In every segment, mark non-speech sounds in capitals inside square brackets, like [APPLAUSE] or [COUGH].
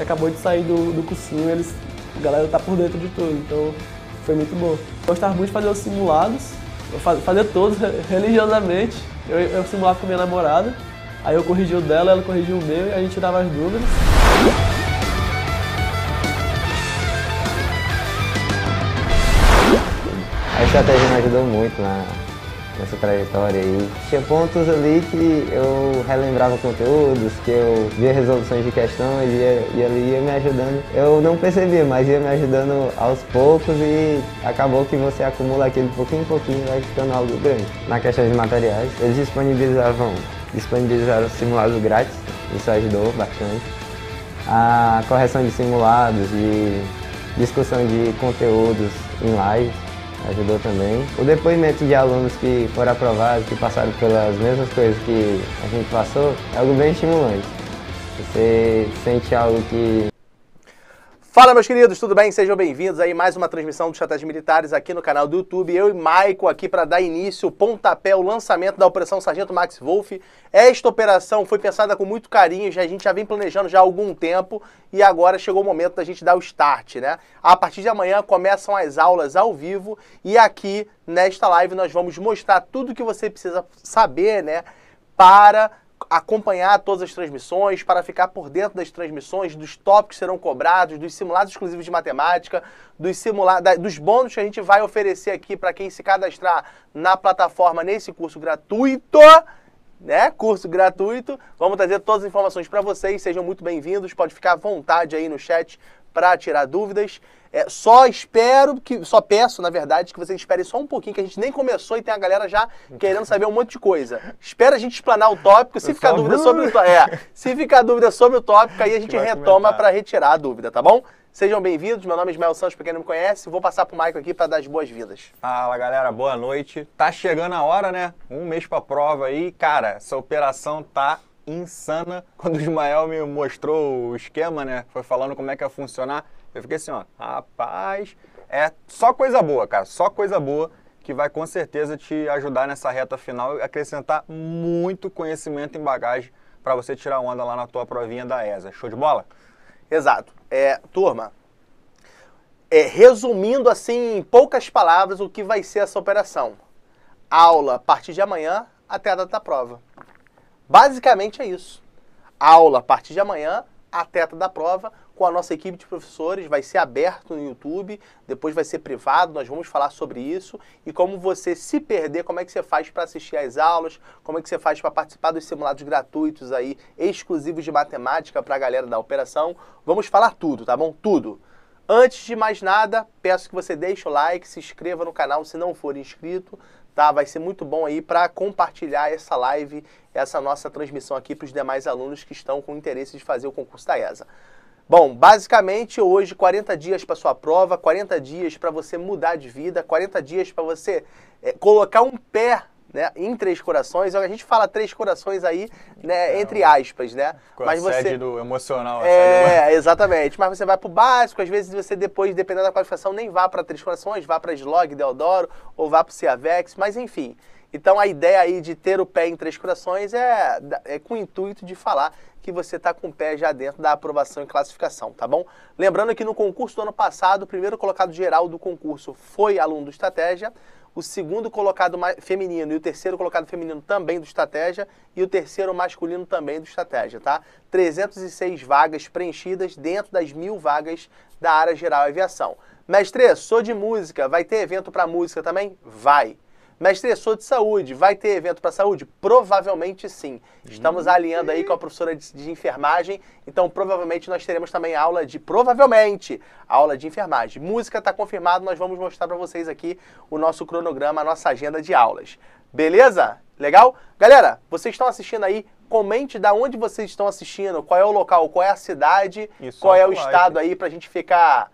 acabou de sair do, do cursinho, eles, a galera tá por dentro de tudo, então foi muito bom. Gostava muito de fazer os simulados, fazia todos religiosamente, eu, eu simulava com minha namorada, aí eu corrigia o dela, ela corrigia o meu e a gente dava as dúvidas. A estratégia me ajudou muito na, nessa trajetória aí. Tinha pontos ali que eu relembrava conteúdos, que eu via resoluções de questões e, e ali ia me ajudando. Eu não percebia, mas ia me ajudando aos poucos e acabou que você acumula aquele pouquinho em pouquinho vai ficando algo grande. Na questão de materiais, eles disponibilizavam, disponibilizaram simulados grátis, isso ajudou bastante. A correção de simulados, de discussão de conteúdos em live, ajudou também. O depoimento de alunos que foram aprovados, que passaram pelas mesmas coisas que a gente passou, é algo bem estimulante. Você sente algo que Fala meus queridos, tudo bem? Sejam bem-vindos aí mais uma transmissão dos Estratégias Militares aqui no canal do YouTube. Eu e Maico aqui para dar início, o pontapé, o lançamento da Operação Sargento Max Wolf. Esta operação foi pensada com muito carinho, já, a gente já vem planejando já há algum tempo e agora chegou o momento da gente dar o start, né? A partir de amanhã começam as aulas ao vivo e aqui nesta live nós vamos mostrar tudo que você precisa saber, né, para acompanhar todas as transmissões, para ficar por dentro das transmissões, dos tópicos que serão cobrados, dos simulados exclusivos de matemática, dos, simula dos bônus que a gente vai oferecer aqui para quem se cadastrar na plataforma nesse curso gratuito. Né? Curso gratuito. Vamos trazer todas as informações para vocês. Sejam muito bem-vindos. Pode ficar à vontade aí no chat para tirar dúvidas. É, só espero que, só peço, na verdade, que vocês esperem só um pouquinho, que a gente nem começou e tem a galera já querendo saber um monte de coisa. Espera a gente explanar o tópico, se ficar dúvida sobre o tópico, é, se ficar dúvida sobre o tópico, aí a [LAUGHS] gente retoma para retirar a dúvida, tá bom? Sejam bem-vindos, meu nome é Ismael Santos, pra quem não me conhece, vou passar pro Maicon aqui para dar as boas-vindas. Fala galera, boa noite. Tá chegando a hora, né? Um mês pra prova aí, cara, essa operação tá insana. Quando o Ismael me mostrou o esquema, né? Foi falando como é que ia funcionar. Eu fiquei assim, ó, rapaz, é só coisa boa, cara, só coisa boa que vai com certeza te ajudar nessa reta final e acrescentar muito conhecimento em bagagem para você tirar onda lá na tua provinha da ESA. Show de bola? Exato. É, turma, é, resumindo assim em poucas palavras o que vai ser essa operação. Aula a partir de amanhã até a data da prova. Basicamente é isso. Aula a partir de amanhã até a data da prova com a nossa equipe de professores, vai ser aberto no YouTube, depois vai ser privado, nós vamos falar sobre isso e como você se perder, como é que você faz para assistir às aulas, como é que você faz para participar dos simulados gratuitos aí, exclusivos de matemática para a galera da operação. Vamos falar tudo, tá bom? Tudo. Antes de mais nada, peço que você deixe o like, se inscreva no canal se não for inscrito, tá? Vai ser muito bom aí para compartilhar essa live, essa nossa transmissão aqui para os demais alunos que estão com interesse de fazer o concurso da ESA. Bom, basicamente hoje 40 dias para sua prova, 40 dias para você mudar de vida, 40 dias para você é, colocar um pé né, em Três Corações. A gente fala Três Corações aí, né, é, entre aspas, né? Com Mas a você do emocional. É, [LAUGHS] exatamente. Mas você vai para o básico, às vezes você depois, dependendo da qualificação, nem vá para Três Corações, vá para Slog, Deodoro, ou vá para o Ciavex, mas enfim. Então a ideia aí de ter o pé em Três Corações é, é com o intuito de falar que você está com o pé já dentro da aprovação e classificação, tá bom? Lembrando que no concurso do ano passado, o primeiro colocado geral do concurso foi aluno do Estratégia, o segundo colocado feminino e o terceiro colocado feminino também do Estratégia e o terceiro masculino também do Estratégia, tá? 306 vagas preenchidas dentro das mil vagas da área geral aviação. Mestre, sou de música, vai ter evento para música também? Vai. Mestre, sou de saúde, vai ter evento para saúde? Provavelmente sim. Estamos alinhando aí com a professora de, de, enfermagem, então provavelmente nós teremos também aula de, provavelmente, aula de enfermagem. Música está confirmado, nós vamos mostrar para vocês aqui o nosso cronograma, a nossa agenda de aulas. Beleza? Legal? Galera, vocês estão assistindo aí, comente da onde vocês estão assistindo, qual é o local, qual é a cidade, Isso, qual é o estado aí, para a gente ficar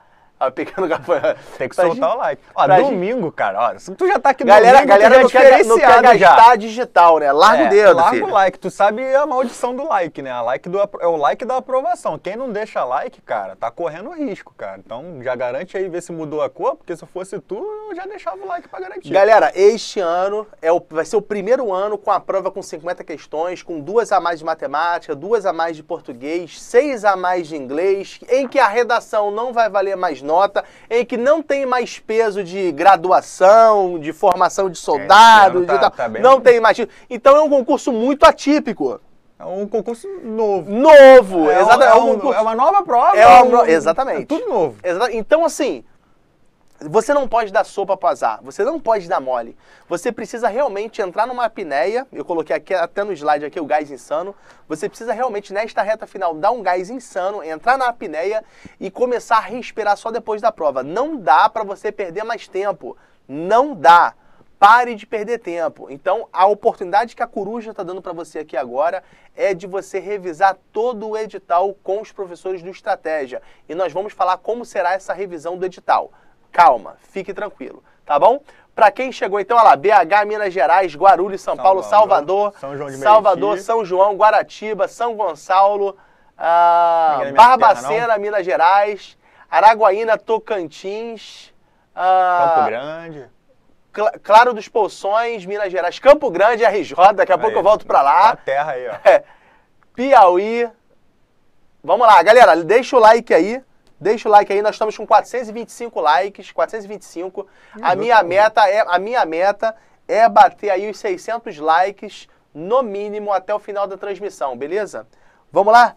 Pequeno gafanhoto. [LAUGHS] Tem que Pra soltar gente- o like. Ó, pra gente- domingo, cara, ó, tu já tá aqui Galera, domingo, galera não quer, não quer diferenciado já. gastar digital, né? Larga É, o dedo, larga filho. o like. Tu sabe a maldição do like, né? A like do, é o like da aprovação. Quem não deixa like, cara, tá correndo risco, cara. Então já garante aí, ver se mudou a cor, porque se fosse tu, eu já deixava o like pra garantir. Galera, este ano é o- vai ser o primeiro ano com a prova com 50 questões, com duas a mais de matemática, duas a mais de português, seis a mais de inglês, em que a redação não vai valer mais nota, em que não tem mais peso de graduação, de formação de soldado, ano tá- de tal. tá não tem mais. Então é um concurso muito atípico. É um concurso novo. Novo, É, um- exatamente. é, é um um- concurso- é uma nova prova. É uma um- pro- exatamente. É tudo novo. Então, assim, você não pode dar sopa pro azar, você não pode dar mole. Você precisa realmente entrar numa apneia, eu coloquei aqui até no slide aqui o gás insano. Você precisa realmente, nesta reta final, dar um gás insano, entrar na apneia e começar a respirar só depois da prova. Não dá para você perder mais tempo. Não dá. Pare de perder tempo. Então, a oportunidade que a Coruja está dando para você aqui agora é de você revisar todo o edital com os professores do Estratégia. E nós vamos falar como será essa revisão do edital. Calma, fique tranquilo, tá bom? Para quem chegou então, olha lá, BH, Minas Gerais, Guarulhos, São Paulo, Salvador, Salvador, São João de Salvador, Meriti. São João, Guaratiba, São Gonçalo, ah, Ninguém na minha terra, Barbacena, Minas Gerais, Araguaína, Tocantins, ah, Campo Grande. Cla- Claro dos Poções, Minas Gerais, Campo Grande, RJ, daqui a pouco eu Aí, volto pra A lá. terra aí, ó. É, [LAUGHS] Piauí. Vamos lá, galera, deixa o like aí. Deixa o like aí, nós estamos com 425 likes, 425. A minha meta é a minha meta é bater aí os 600 likes no mínimo até o final da transmissão, beleza? Vamos lá?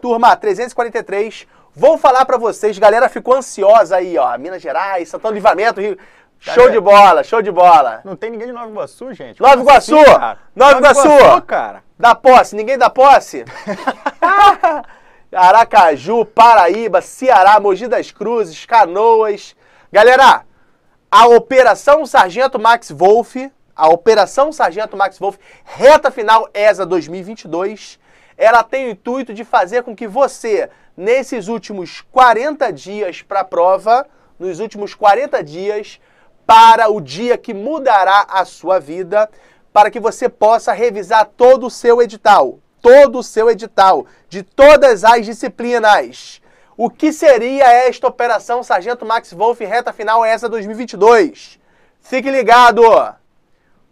Turma, 343. Vou falar pra vocês, galera ficou ansiosa aí, ó, Minas Gerais, Santana do Livramento, Rio. Show de bola, show de bola. Não tem ninguém de Nova Iguaçu, gente. Nova assim, Iguaçu? cara? Nova Iguaçu! cara. Dá posse, ninguém dá posse? [LAUGHS] Aracaju, Paraíba, Ceará, Mogi das Cruzes, Canoas. Galera, a Operação Sargento Max Wolf, a Operação Sargento Max Wolf, reta final ESA 2022, ela tem o intuito de fazer com que você, nesses últimos 40 dias para a prova, nos últimos 40 dias, para o dia que mudará a sua vida, para que você possa revisar todo o seu edital, todo o seu edital, de todas as disciplinas. O que seria esta operação Sargento Max Wolf reta final essa 2022? Fique ligado!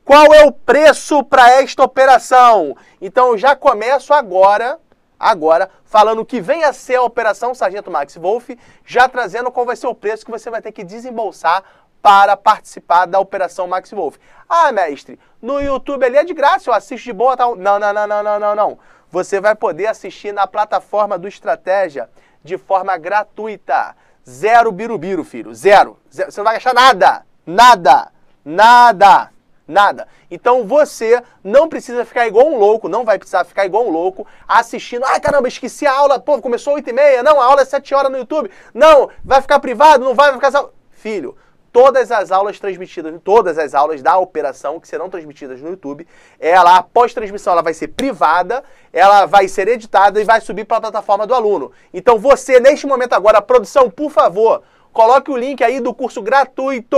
Qual é o preço para esta operação? Então eu já começo agora, agora, falando que vem a ser a operação Sargento Max Wolf, já trazendo qual vai ser o preço que você vai ter que desembolsar para participar da operação Max Wolf. Ah, mestre, no YouTube ali é de graça, eu assisto de boa, tal. Não, não, não, não, não, não, não. Você vai poder assistir na plataforma do Estratégia de forma gratuita. Zero birubiru, filho. Zero. Zero. Você não vai gastar nada. Nada. Nada. Nada. Então você não precisa ficar igual um louco, não vai precisar ficar igual um louco assistindo. Ai caramba, esqueci a aula, pô, começou 8 e meia. Não, a aula é 7 horas no YouTube. Não, vai ficar privado, não vai, vai ficar. Filho, todas as aulas transmitidas, todas as aulas da operação que serão transmitidas no YouTube, ela, após transmissão, ela vai ser privada, ela vai ser editada e vai subir para a plataforma do aluno. Então você, neste momento agora, produção, por favor, coloque o link aí do curso gratuito.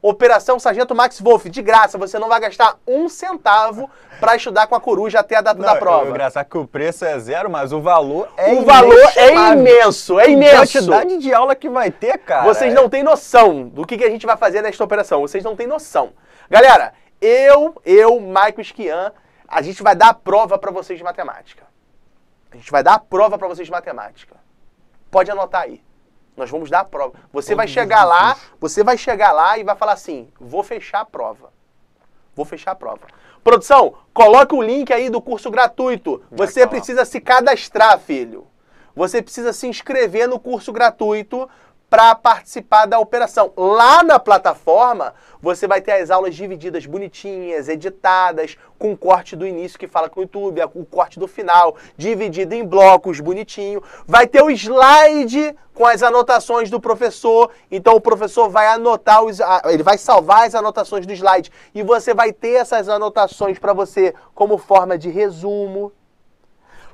Operação Sargento Max Wolf, de graça, você não vai gastar um centavo para estudar com a coruja até a data da Não, prova. É engraçado que o preço é zero, mas o valor é o valor é imenso, é imenso. quantidade de aula que vai ter, cara. Vocês é- não têm noção do que, que a gente vai fazer nesta operação. Vocês não têm noção. Galera, eu, eu, Michael Esquian, a gente vai dar a prova para vocês de matemática. A gente vai dar a prova para vocês de matemática. Pode anotar aí. Nós vamos dar a prova. Você vai chegar lá, você vai chegar lá e vai falar assim: vou fechar a prova. Vou fechar a prova. Produção, coloque o link aí do curso gratuito. Você precisa se cadastrar, filho. Você precisa se inscrever no curso gratuito para participar da operação. Lá na plataforma, você vai ter as aulas divididas bonitinhas, editadas, com corte do início que fala com o YouTube, o corte do final, dividido em blocos bonitinho. Vai ter o slide com as anotações do professor. Então o professor vai anotar os, ele vai salvar as anotações do slide e você vai ter essas anotações para você como forma de resumo.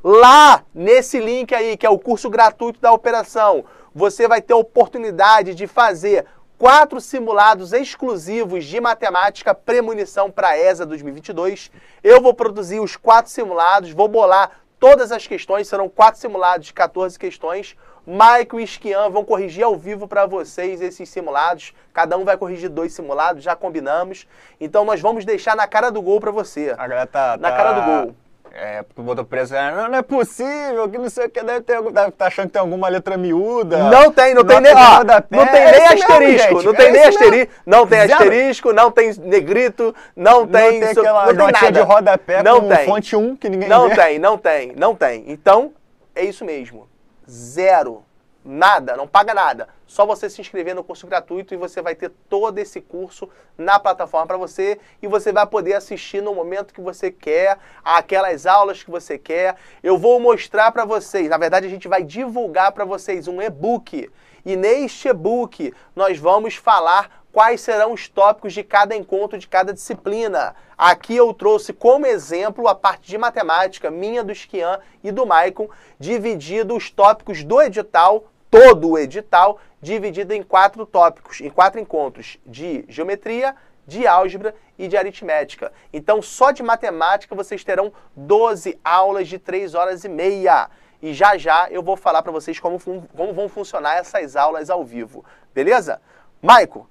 Lá nesse link aí, que é o curso gratuito da operação, você vai ter a oportunidade de fazer quatro simulados exclusivos de matemática premonição para a ESA 2022. Eu vou produzir os quatro simulados, vou bolar todas as questões, serão quatro simulados de 14 questões. Michael e Esquian vão corrigir ao vivo para vocês esses simulados. Cada um vai corrigir dois simulados, já combinamos. Então nós vamos deixar na cara do gol para você. A galera tá. Na tá- cara do gol. É, porque botou preço. é, Não, não é possível, que não sei o que, deve ter. Deve estar achando que tem alguma letra miúda. Não tem, não tem nem, ó, não tem É nem isso mesmo, asterisco, não é tem nem asterisco, não tem asterisco, não tem negrito, não Não tem, tem so- aquela não tem nada. de rodapé não com tem. fonte 1 que ninguém Não vê. tem, não tem, não tem. Então, é isso mesmo. Zero. Nada, não paga nada. Só você se inscrever no curso gratuito e você vai ter todo esse curso na plataforma para você e você vai poder assistir no momento que você quer, aquelas aulas que você quer. Eu vou mostrar para vocês, na verdade a gente vai divulgar para vocês um e-book. E neste e-book nós vamos falar quais serão os tópicos de cada encontro, de cada disciplina. Aqui eu trouxe como exemplo a parte de matemática, minha, do Esquian e do Maicon, dividido os tópicos do edital, todo o edital, dividido em quatro tópicos, em quatro encontros de geometria, de álgebra e de aritmética. Então, só de matemática vocês terão 12 aulas de 3 horas e meia. E já já eu vou falar para vocês como, como vão funcionar essas aulas ao vivo. Beleza? Maico,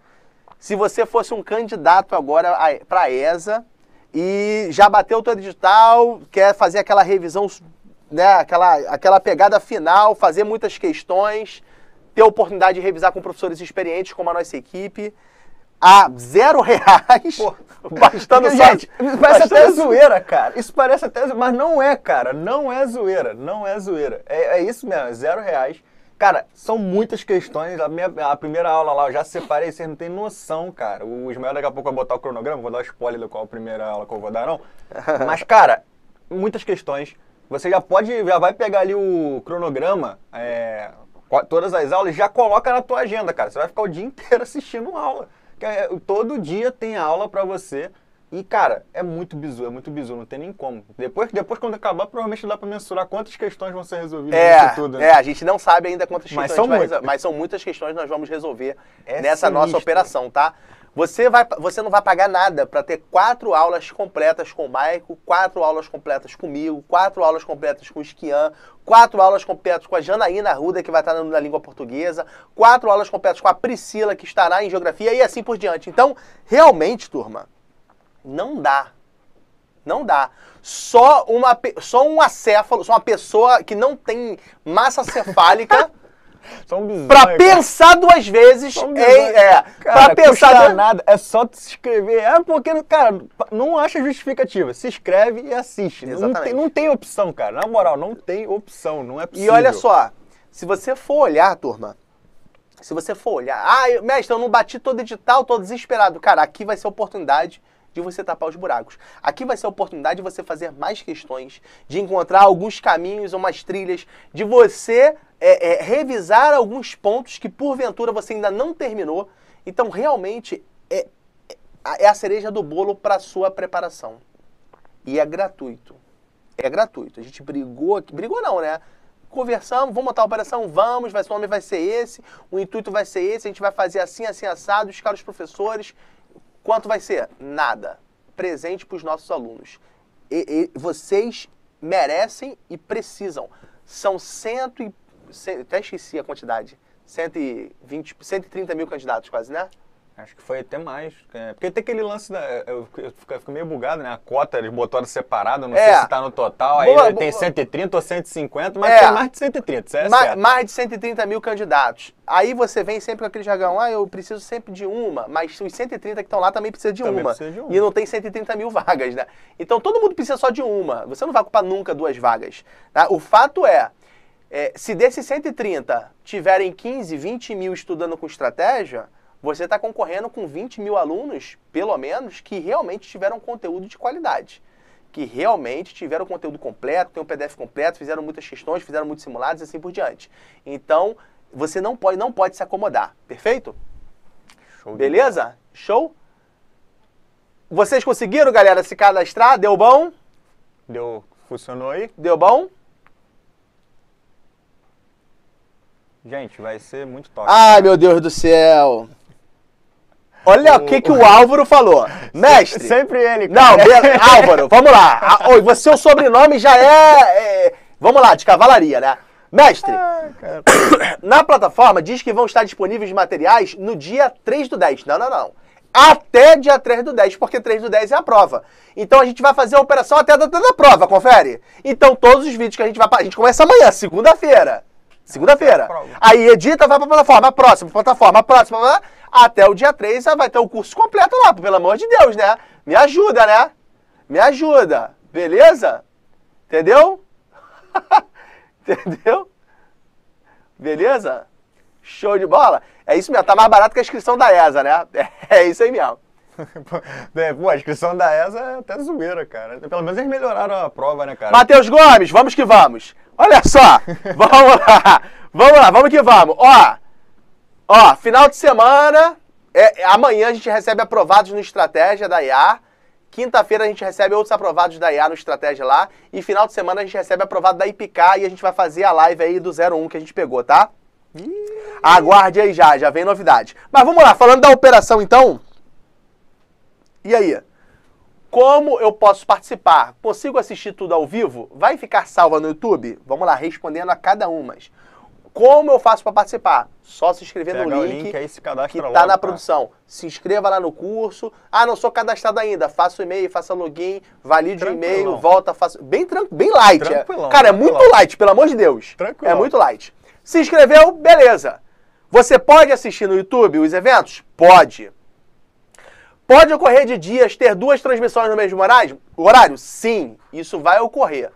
se você fosse um candidato agora para a ESA e já bateu o teu edital, quer fazer aquela revisão, né, aquela, aquela pegada final, fazer muitas questões, ter a oportunidade de revisar com professores experientes como a nossa equipe, a zero reais, bastando [LAUGHS] só... Gente, isso parece até bastando- zoeira, cara. Isso parece até zoeira, mas não é, cara. Não é zoeira. Não é zoeira. É, é isso mesmo, é zero reais. Cara, são muitas questões. A, minha, a primeira aula lá eu já separei, vocês não têm noção, cara. O Ismael daqui a pouco vai botar o cronograma, vou dar spoiler da qual a primeira aula que eu vou dar, não. [LAUGHS] Mas, cara, muitas questões. Você já pode, já vai pegar ali o cronograma, é, todas as aulas, já coloca na tua agenda, cara. Você vai ficar o dia inteiro assistindo aula. Que é- todo dia tem aula pra você. E, cara, é muito bizu, é muito bizu, não tem nem como. Depois, depois quando acabar, provavelmente dá pra mensurar quantas questões vão ser resolvidas É, nisso tudo. né? é, a gente não sabe ainda quantas Mas questões são vai mas são muitas questões que nós vamos resolver É nessa nossa sinistro. operação, tá? Você, vai, você não vai pagar nada para ter quatro aulas completas com o Maico, quatro aulas completas comigo, quatro aulas completas com o Esquian, quatro aulas completas com a Janaína Arruda, que vai estar na, língua portuguesa, quatro aulas completas com a Priscila, que estará em geografia, e assim por diante. Então, realmente, turma, não dá. Não dá. Só, uma, só um acéfalo, só uma pessoa que não tem massa cefálica [LAUGHS] São bizonhos, pra cara. pensar duas vezes São bizonhos. É, Cara, pra pensar. custa du- nada, é só se inscrever. É porque, cara, não acha justificativa. Se inscreve e assiste. Não Exatamente. tem, não tem opção, cara. Na moral, não tem opção. Não é E possível. olha só, se você for olhar, turma, se você for olhar, ah, mestre, eu não bati todo edital, tô desesperado. Cara, aqui vai ser a oportunidade de você tapar os buracos. Aqui vai ser a oportunidade de você fazer mais questões, de encontrar alguns caminhos, umas trilhas, de você é, é, revisar alguns pontos que porventura você ainda não terminou. Então, realmente, é, é a- é a cereja do bolo para sua preparação. E é gratuito. É gratuito. A gente brigou aqui. Brigou não, né? Conversamos, vamos montar a operação, vamos, vai, o nome vai ser esse, o intuito vai ser esse, a gente vai fazer assim, assim, assado, os caros professores. Quanto vai ser? Nada. Presente para os nossos alunos. E, e vocês merecem e precisam. São cento e... até esqueci a quantidade. 120, 130 mil candidatos quase, né? Acho que foi até mais. é, porque tem aquele lance da. Eu, fico- eu fico eu fico meio bugado, né? A cota eles botaram separado, não É. sei se tá no total. Aí Boa, tem boa. 130 ou 150, mas É. tem mais de 130, isso é Ma- certo. mais de 130 mil candidatos. Aí você vem sempre com aquele jargão, ah, eu preciso sempre de uma, mas os 130 que estão lá também precisam de Também uma. precisa de uma. E não tem 130 mil vagas, né? Então todo mundo precisa só de uma. Você não vai ocupar nunca duas vagas. tá? O fato é, é, se desses 130 tiverem 15, 20 mil estudando com estratégia, você está concorrendo com 20 mil alunos, pelo menos, que realmente tiveram conteúdo de qualidade que realmente tiveram conteúdo completo, tem um PDF completo, fizeram muitas questões, fizeram muitos simulados e assim por diante. Então, você não pode, não pode se acomodar, perfeito? Show Beleza? Show? Vocês conseguiram, galera, se cadastrar? Deu bom? Deu, funcionou aí? Deu bom? Gente, vai ser muito top. Ai, meu Deus do céu. Olha o que, que o Álvaro falou. [LAUGHS] Mestre. Sempre ele, Não, cara. [LAUGHS] be- Álvaro, vamos lá. Ah, Oi, você, seu sobrenome já é, é, Vamos lá, de cavalaria, né? Mestre, [COUGHS] na plataforma diz que vão estar disponíveis materiais no dia 3 do 10. Não, não, não. Até dia 3 do 10, porque 3 do 10 é a prova. Então a gente vai fazer a operação até a data da prova, confere? Então todos os vídeos que a gente vai. A gente começa amanhã, segunda-feira. Segunda-feira. Aí edita, vai pra plataforma, a próxima, plataforma, a próxima, blá, blá, até o dia 3 vai ter o curso completo lá, pelo amor de Deus, né? Me ajuda, né? Me ajuda, beleza? Entendeu? [LAUGHS] Entendeu? Beleza? Show de bola? É isso mesmo, tá mais barato que a inscrição da ESA, né? [LAUGHS] É isso aí mesmo. [LAUGHS] É, Pô, a inscrição da ESA é até zoeira, cara. Pelo menos eles melhoraram a prova, né, cara? Matheus Gomes, vamos que vamos. Olha só, [LAUGHS] vamos lá, vamos lá, vamos que vamos. Ó, ó, final de semana, é, é, amanhã a gente recebe aprovados no Estratégia da IA. Quinta-feira a gente recebe outros aprovados da IA no Estratégia lá. E final de semana a gente recebe aprovado da IPK e a gente vai fazer a live aí do 01 que a gente pegou, tá? Aguarde aí já, já vem novidade. Mas vamos lá, falando da operação então. E aí? Como eu posso participar? Consigo assistir tudo ao vivo? Vai ficar salva no YouTube? Vamos lá, respondendo a cada uma. Como eu faço para participar? Só se inscrever Pega no link, link aí, se que tá logo, na cara. produção. Se inscreva lá no curso. Ah, não sou cadastrado ainda. Faça o e-mail, faça login, valide o e-mail, volta, faça. Bem tranquilo, bem light. é. Tranquilão, Cara, é muito light, pelo amor de Deus. Tranquilão. É muito light. Se inscreveu, beleza. Você pode assistir no YouTube os eventos? Pode. Pode ocorrer de dias ter duas transmissões no mesmo horário? Horário? Sim, isso vai ocorrer.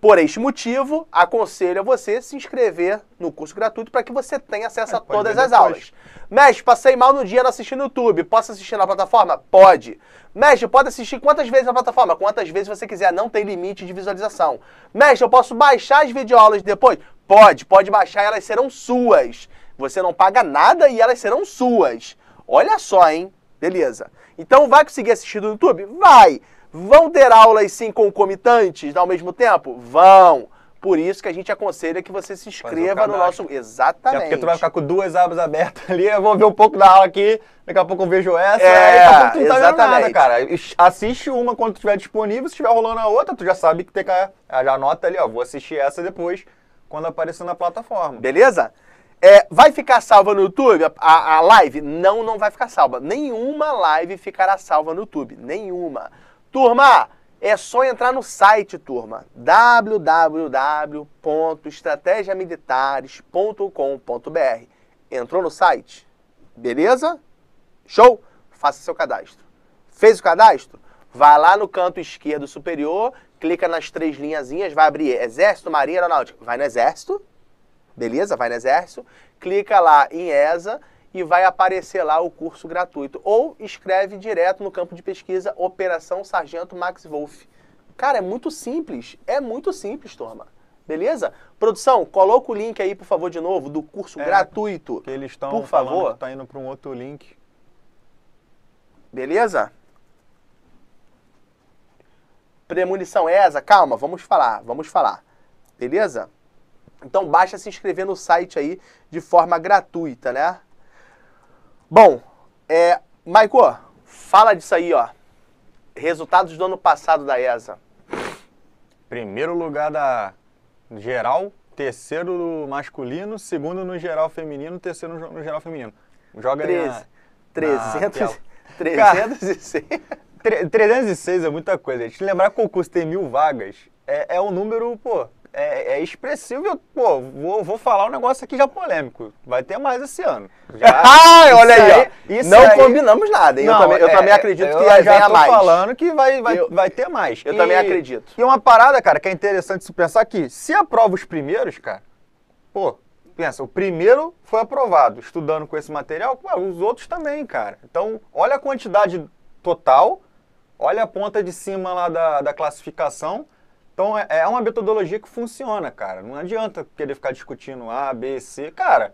Por este motivo, aconselho a você se inscrever no curso gratuito para que você tenha acesso É, a todas as aulas. Mestre, passei mal no dia não assisti no YouTube. Posso assistir na plataforma? Pode. Mestre, pode assistir quantas vezes na plataforma? Quantas vezes você quiser, não tem limite de visualização. Mestre, eu posso baixar as videoaulas depois? Pode, pode baixar, elas serão suas. Você não paga nada e elas serão suas. Olha só, hein? Beleza. Então vai conseguir assistir no YouTube? Vai. Vão ter aulas sim concomitantes ao mesmo tempo? Vão. Por isso que a gente aconselha que você se inscreva no cadastro. nosso. Exatamente. É porque tu vai ficar com duas abas abertas ali, eu vou ver um pouco da aula aqui, daqui a pouco eu vejo essa, É, daqui a pouco tu não tá vendo exatamente. nada, cara. Is- Assiste uma quando estiver disponível, se estiver rolando a outra, tu já sabe que tem que. ah, Já anota ali, ó, vou assistir essa depois, quando aparecer na plataforma. Beleza? É, vai ficar salva no YouTube a- a, live? Não, não vai ficar salva. Nenhuma live ficará salva no YouTube. Nenhuma. Turma, é só entrar no site, turma. www.estrategiamilitares.com.br Entrou no site? Beleza? Show? Faça seu cadastro. Fez o cadastro? Vai lá no canto esquerdo superior, clica nas três linhazinhas, vai abrir Exército, Marinha, Aeronáutica. Vai no Exército, beleza? Vai no Exército, clica lá em ESA e vai aparecer lá o curso gratuito. Ou escreve direto no campo de pesquisa Operação Sargento Max Wolf. Cara, é muito simples. É muito simples, turma. Beleza? Produção, coloca o link aí, por favor, de novo, do curso É, gratuito. Porque eles estão Por favor. que tá indo para um outro link. Beleza? Premonição ESA, calma, vamos falar, vamos falar. Beleza? Então basta se inscrever no site aí de forma gratuita, né? Bom, é, Maico, fala disso aí, ó. Resultados do ano passado da ESA. Primeiro lugar da geral, terceiro no masculino, segundo no geral feminino, terceiro no geral feminino. Joga aí 13. na- 300, tela. 306. Tre- 306 é muita coisa. gente. Lembrar que o concurso tem mil vagas é, é um número, pô, é, é expressivo. Eu, Pô, vou, vou falar um negócio aqui já polêmico. Vai ter mais esse ano. Já- [LAUGHS] Ah, olha aí, ó. isso Não aí- combinamos nada, hein? eu Não, também, eu é, também acredito eu que já venha tô mais. falando que vai, vai, Eu- vai ter mais. eu também acredito. E uma parada, cara, que é interessante se pensar aqui. Se aprova os primeiros, cara, pô, pensa, o primeiro foi aprovado, estudando com esse material, os outros também, cara. Então, olha a quantidade total, olha a ponta de cima lá da, da classificação. Então, é, é uma metodologia que funciona, cara. Não adianta querer ficar discutindo A, B, C. Cara,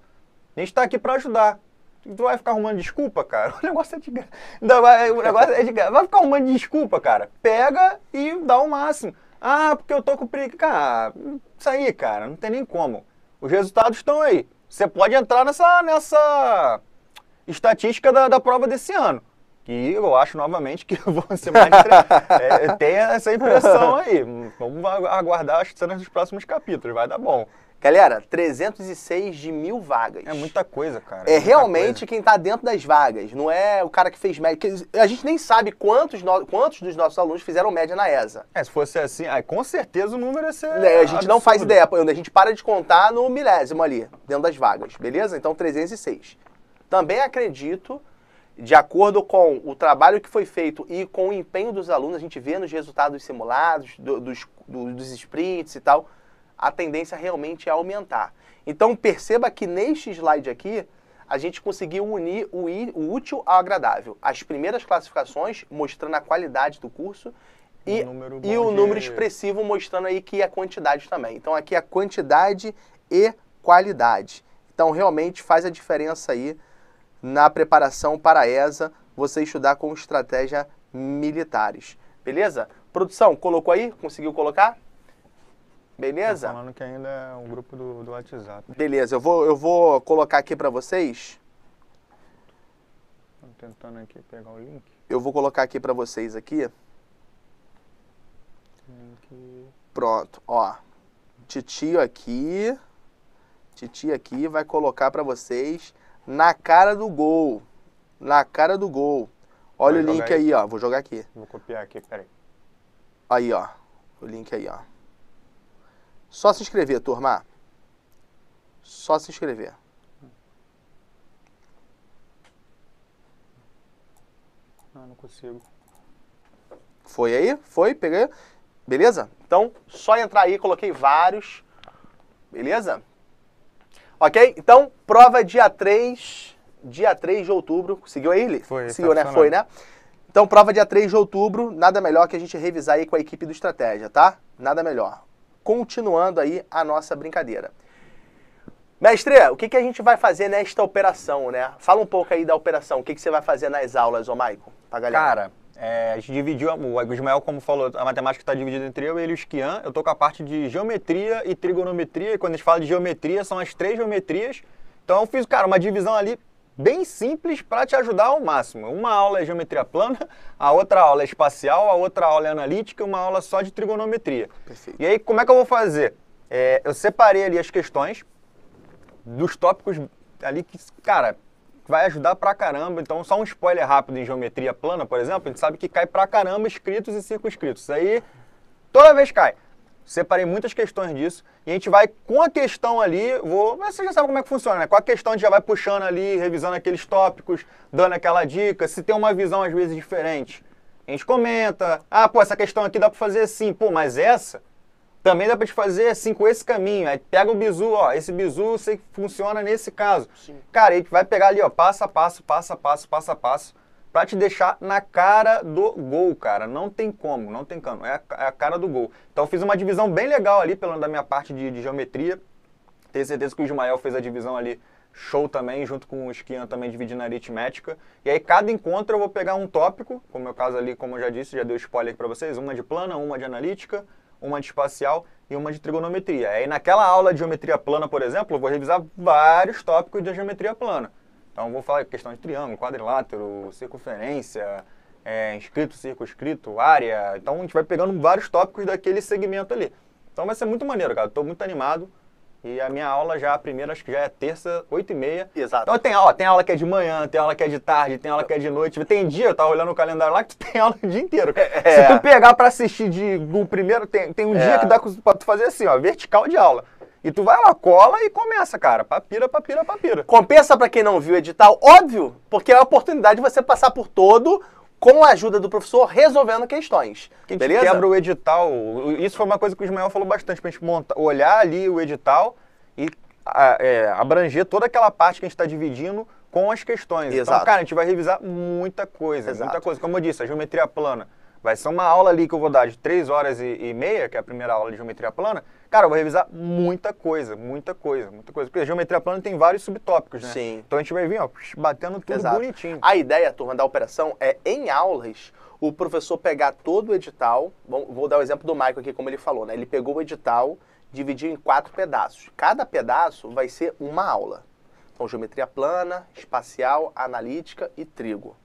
a gente tá aqui pra ajudar. Tu vai ficar arrumando desculpa, cara? [LAUGHS] O negócio é de Não, vai- O negócio é de Vai ficar arrumando desculpa, cara. Pega e dá o máximo. Ah, porque eu tô com preguiça. Cara, isso aí, cara, não tem nem como. Os resultados estão aí. você pode entrar nessa, nessa estatística da, da prova desse ano. Que eu acho novamente que [LAUGHS] ser mais. é, tem essa impressão aí. Vamos aguardar as cenas dos próximos capítulos, vai dar bom. Galera, 306 de mil vagas. É muita coisa, cara. É, muita realmente coisa. quem tá dentro das vagas, não é o cara que fez média. A gente nem sabe quantos, no- quantos dos nossos alunos fizeram média na ESA. É, se fosse assim, aí, com certeza o número ia ser. Né, A gente não faz absurdo. ideia, a gente para de contar no milésimo ali, dentro das vagas, beleza? Então 306. Também acredito, de acordo com o trabalho que foi feito e com o empenho dos alunos, a gente vê nos resultados simulados, do- dos, do- dos sprints e tal, a tendência realmente é aumentar. Então perceba que neste slide aqui, a gente conseguiu unir o, o útil ao agradável. As primeiras classificações mostrando a qualidade do curso e, Um e o de- número expressivo mostrando aí que é quantidade também. Então aqui é quantidade e qualidade. Então realmente faz a diferença aí na preparação para a ESA, você estudar com estratégia militares. Beleza? Produção, colocou aí? Conseguiu colocar? Beleza? Tá falando que ainda é um grupo do, do WhatsApp. Beleza, eu vou, eu vou colocar aqui para vocês. Tô tentando aqui pegar o link. Eu vou colocar aqui para vocês aqui. link. Pronto, ó. Titio aqui. Titio aqui vai colocar para vocês na cara do gol. Na cara do gol. Olha o link aí? aí, ó. Vou jogar aqui. Vou copiar aqui, peraí. Aí, ó. O link aí, ó. Só se inscrever, turma. Só se inscrever. Não, não consigo. Foi aí? Foi? Peguei? Beleza? Então, só entrar aí, coloquei vários. Beleza? Ok? Então, prova dia 3, dia 3 de outubro. Conseguiu aí, Li? Foi, Conseguiu, tá né? Foi, né? Então, prova dia 3 de outubro, nada melhor que a gente revisar aí com a equipe do Estratégia, tá? Nada melhor. Continuando aí a nossa brincadeira. Mestre, o que, que a gente vai fazer nesta operação, né? Fala um pouco aí da operação. O que, que você vai fazer nas aulas, ô Maico? Pra galera. Cara, é, a gente dividiu, o Ismael, como falou, a matemática está dividida entre eu, ele e o Skian. Eu tô com a parte de geometria e trigonometria. E quando a gente fala de geometria, são as três geometrias. Então eu fiz, cara, uma divisão ali bem simples para te ajudar ao máximo. Uma aula é geometria plana, a outra aula é espacial, a outra aula é analítica e uma aula só de trigonometria. Perfeito. E aí, como é que eu vou fazer? É, eu separei ali as questões dos tópicos ali que, cara, vai ajudar pra caramba. Então, só um spoiler rápido em geometria plana, por exemplo, a gente sabe que cai pra caramba escritos e circunscritos. Isso aí, toda vez cai. Separei muitas questões disso e a gente vai com a questão ali, vou, você já sabe como é que funciona, né? Com a questão a gente já vai puxando ali, revisando aqueles tópicos, dando aquela dica, se tem uma visão às vezes diferente. A gente comenta, ah, pô, essa questão aqui dá pra fazer assim, pô, mas essa também dá pra te fazer assim com esse caminho. Aí pega o bizu, ó, esse bizu sei que funciona nesse caso. Sim. Cara, gente vai pegar ali, ó, passo a passo, passo a passo, passo a passo, pra te deixar na cara do gol, cara. Não tem como, não tem como. É a, é a cara do gol. Então eu fiz uma divisão bem legal ali, pela da minha parte de, de geometria. Tenho certeza que o Ismael fez a divisão ali show também, junto com o Skian também dividindo a aritmética. E aí cada encontro eu vou pegar um tópico, como é o meu caso ali, como eu já disse, já dei spoiler pra vocês, uma de plana, uma de analítica, uma de espacial e uma de trigonometria. Aí naquela aula de geometria plana, por exemplo, eu vou revisar vários tópicos de geometria plana. Então vou falar questão de triângulo, quadrilátero, circunferência, é, inscrito, circunscrito, área. Então a gente vai pegando vários tópicos daquele segmento ali. Então vai ser muito maneiro, cara. Estou muito animado. E a minha aula já, a primeira, acho que já é terça, 8 e meia. Exato. Então tem, ó, tem aula que é de manhã, tem aula que é de tarde, tem aula que é de noite. Tem dia, eu tava olhando o calendário lá, que tu [LAUGHS] tem aula o dia inteiro. É. Se tu pegar pra assistir de, o primeiro, tem, tem um É. dia que dá pra tu fazer assim, ó, vertical de aula. E tu vai lá, cola e começa, cara. Papira, papira, papira. Compensa para quem não viu o edital? Óbvio, porque é a oportunidade de você passar por todo com a ajuda do professor resolvendo questões. Que a gente beleza? quebra o edital. Isso foi uma coisa que o Ismael falou bastante, pra gente montar, olhar ali o edital e a- é, abranger toda aquela parte que a gente está dividindo com as questões. Então, Exato. cara, a gente vai revisar muita coisa, Exato. muita coisa. Como eu disse, a geometria plana. Vai ser uma aula ali que eu vou dar de 3 horas e, e meia, que é a primeira aula de geometria plana. Cara, eu vou revisar muita coisa, muita coisa, muita coisa. Porque a geometria plana tem vários subtópicos, né? Sim. Então a gente vai vir, ó, batendo tudo Exato. bonitinho. A ideia, turma, da operação é, em aulas, o professor pegar todo o edital. Bom, vou dar o exemplo do Michael aqui, como ele falou, né? Ele pegou o edital dividiu em quatro pedaços. Cada pedaço vai ser uma aula. Então, geometria plana, espacial, analítica e trigo.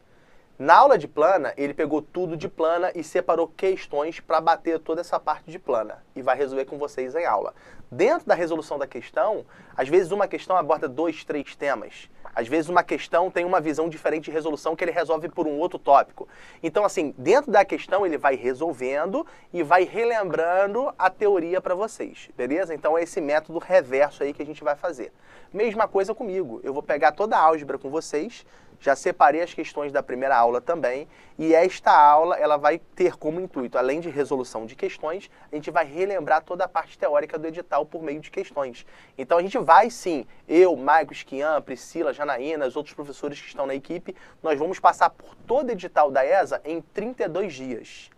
Na aula de plana, ele pegou tudo de plana e separou questões para bater toda essa parte de plana e vai resolver com vocês em aula. Dentro da resolução da questão, às vezes uma questão aborda dois, três temas. Às vezes uma questão tem uma visão diferente de resolução que ele resolve por um outro tópico. Então, assim, dentro da questão ele vai resolvendo e vai relembrando a teoria para vocês, beleza? Então é esse método reverso aí que a gente vai fazer. Mesma coisa comigo. Eu vou pegar toda a álgebra com vocês, já separei as questões da primeira aula também, e esta aula ela vai ter como intuito, além de resolução de questões, a gente vai relembrar toda a parte teórica do edital por meio de questões. Então a gente vai sim, eu, Maico, Esquian, Priscila, Janaína, os outros professores que estão na equipe, nós vamos passar por todo o edital da ESA em 32 dias.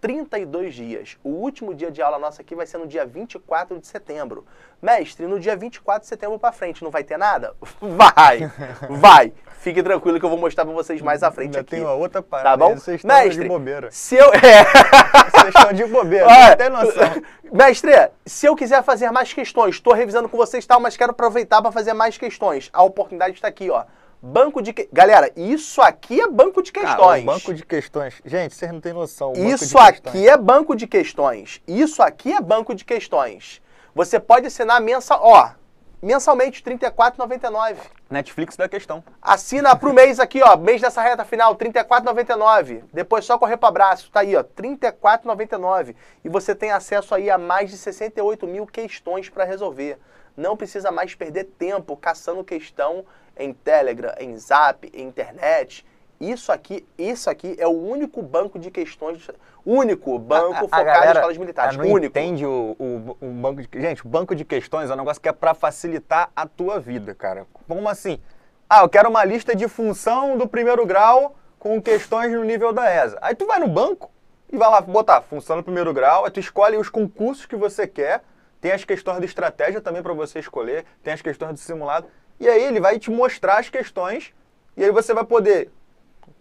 32 dias. O último dia de aula nossa aqui vai ser no dia 24 de setembro. Mestre, no dia 24 de setembro para frente não vai ter nada? [LAUGHS] Vai! [LAUGHS] Vai! Fique tranquilo que eu vou mostrar para vocês mais à frente Ainda aqui. tem uma outra parada. Tá bom? Vocês estão Mestre, de bobeira. se eu... [LAUGHS] É. Vocês estão de bobeira, Olha, não tem noção. Mestre, se eu quiser fazer mais questões, estou revisando com vocês e tal, mas quero aproveitar para fazer mais questões. A oportunidade está aqui, ó. Banco de... que- Galera, isso aqui é banco de Cara, questões. o banco de questões. Gente, vocês não têm noção. o Isso de questões. aqui é banco de questões. Isso aqui é banco de questões. Você pode assinar mensal, ó, mensalmente R$ 34,99. Netflix da questão. Assina pro mês aqui, ó, mês dessa reta final, R$ 34,99. Depois só correr para abraço, tá aí, ó, R$ 34,99. E você tem acesso aí a mais de 68 mil questões para resolver. Não precisa mais perder tempo caçando questão em Telegram, em Zap, em internet. Isso aqui, isso aqui é o único banco de questões, único banco A- a focado em galera, escolas militares, não único. entende o, o, o banco de... Gente, o banco de questões é um negócio que é pra facilitar a tua vida, cara. Como assim? Ah, eu quero uma lista de função do primeiro grau com questões no nível da ESA. Aí tu vai no banco e vai lá botar função do primeiro grau, aí tu escolhe os concursos que você quer, tem as questões de estratégia também para você escolher, tem as questões do simulado, e aí ele vai te mostrar as questões, e aí você vai poder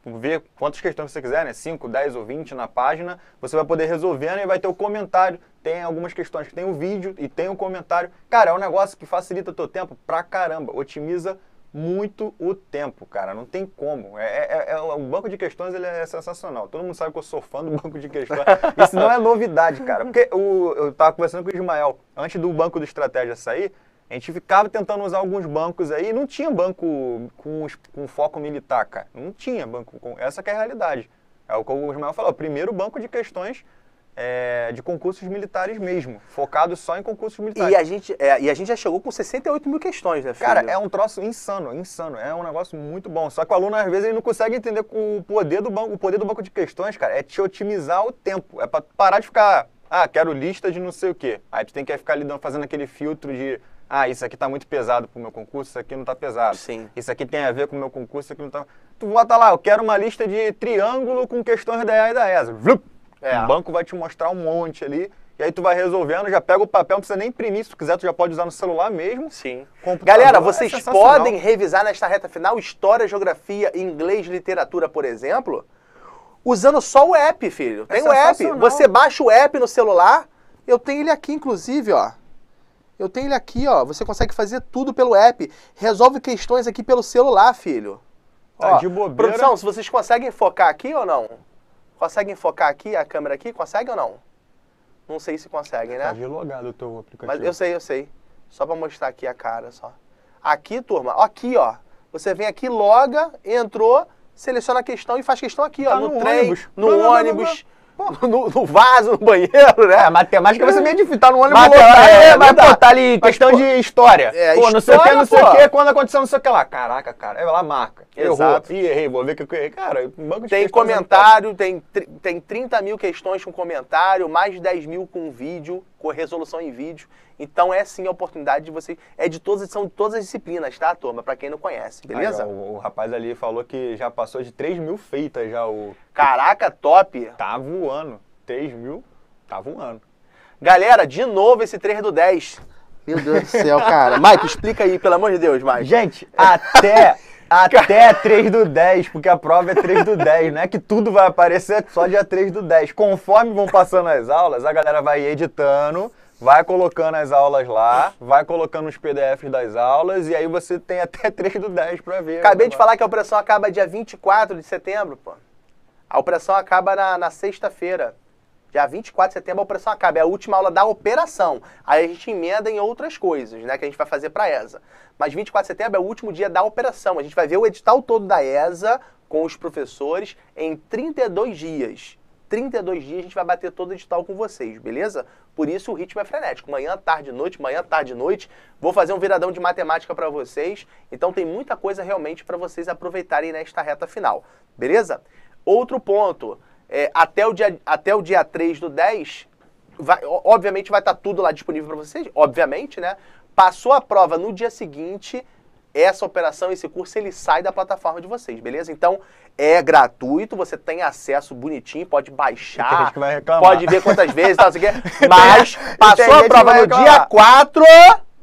ver quantas questões você quiser, né? 5, 10 ou 20 na página. Você vai poder resolvendo e vai ter o comentário. Tem algumas questões que tem o vídeo e tem o comentário. Cara, é um negócio que facilita o teu tempo pra caramba. Otimiza muito o tempo, cara. Não tem como. É, é- é- o banco de questões ele é sensacional. Todo mundo sabe que eu sou fã do [LAUGHS] banco de questões. Isso não é novidade, cara. Porque o, eu tava conversando com o Ismael, antes do banco do estratégia sair, a gente ficava tentando usar alguns bancos aí, não tinha banco com, com foco militar, cara. Não tinha banco com. Essa que é a realidade. É o que o Ismael falou, o primeiro banco de questões é, de concursos militares mesmo, focado só em concursos militares. E a, gente, é, e a gente já chegou com 68 mil questões, né, filho? Cara, é um troço insano, insano. É um negócio muito bom. Só que o aluno, às vezes, ele não consegue entender o poder do banco. O poder do banco de questões, cara, é te otimizar o tempo. É pra parar de ficar, ah, quero lista de não sei o quê. Aí tu tem que ficar lidando, fazendo aquele filtro de, ah, isso aqui tá muito pesado pro meu concurso, isso aqui não tá pesado. Sim. Isso aqui tem a ver com o meu concurso, isso aqui não tá... Tu bota lá, eu quero uma lista de triângulo com questões da EA e da ESA. Vlup! É. O banco vai te mostrar um monte ali. E aí tu vai resolvendo, já pega o papel, não precisa nem imprimir. Se tu quiser, tu já pode usar no celular mesmo. Sim. Galera, é vocês sensacional. podem revisar nesta reta final História, Geografia, Inglês, Literatura, por exemplo, usando só o app, filho. Tem É o app. Você baixa o app no celular. Eu tenho ele aqui, inclusive, ó. Eu tenho ele aqui, ó. Você consegue fazer tudo pelo app. Resolve questões aqui pelo celular, filho. Tá Ó, de bobeira. Produção, se vocês conseguem focar aqui ou não? Conseguem focar aqui, a câmera aqui? Consegue ou não? Não sei se conseguem, né? Tá gelogado o teu aplicativo. Mas eu sei, eu sei. Só pra mostrar aqui a cara, só. Aqui, turma, ó, aqui, ó. Você vem aqui, loga, entrou, seleciona a questão e faz questão aqui, ó. Tá no, no trem, ônibus. no blá, ônibus, [LAUGHS] no, no vaso, no banheiro, né? É, matemática vai ser meio difícil. Tá no ônibus lotado, é, é, mas dá. pô, tá ali, Mas, questão pô, de história. é, pô, não sei o que, não sei pô. o que, quando aconteceu não sei o que lá. Caraca, cara. Vai lá, marca. Exato. Errou. Ih, errei, vou ver o que eu errei. Cara, banco de Tem é comentário, tem, tem 30 mil questões com comentário, mais de 10 mil com vídeo, com resolução em vídeo. Então é sim a oportunidade de você. É de todas, são de todas as disciplinas, tá, turma? Pra quem não conhece, beleza? Aí, ó, o, o rapaz ali falou que já passou de 3 mil feitas já o... Caraca, top! Tá voando. 3 mil, tá voando. Galera, de novo esse 3 do 10. Meu Deus do céu, cara. Mike, explica aí, pelo amor de Deus, Mike. Gente, até... Até [LAUGHS] 3 do 10, porque a prova é 3 do 10, não é que tudo vai aparecer só dia 3 do 10. Conforme vão passando as aulas, a galera vai editando, vai colocando as aulas lá, vai colocando os PDFs das aulas e aí você tem até [LAUGHS] 3 do 10 pra ver. Acabei de falar que a operação acaba dia 24 de setembro, pô. A operação acaba na, na sexta-feira. Dia 24 de setembro a operação acaba. É a última aula da operação. Aí a gente emenda em outras coisas, né? Que a gente vai fazer pra ESA. Mas 24 de setembro é o último dia da operação. A gente vai ver o edital todo da ESA com os professores em 32 dias. 32 dias a gente vai bater todo o edital com vocês, beleza? Por isso o ritmo é frenético. Manhã, tarde, noite, manhã, tarde, noite. Vou fazer um viradão de matemática para vocês. Então tem muita coisa realmente para vocês aproveitarem nesta reta final, beleza? Outro ponto, é, até, o dia, até o dia 3 do 10, vai, obviamente vai estar tudo lá disponível para vocês, obviamente, né? Passou a prova no dia seguinte, essa operação, esse curso, ele sai da plataforma de vocês, beleza? Então, é gratuito, você tem acesso bonitinho, pode baixar, pode ver quantas [LAUGHS] vezes, tal, assim, mas passou a prova no dia 4,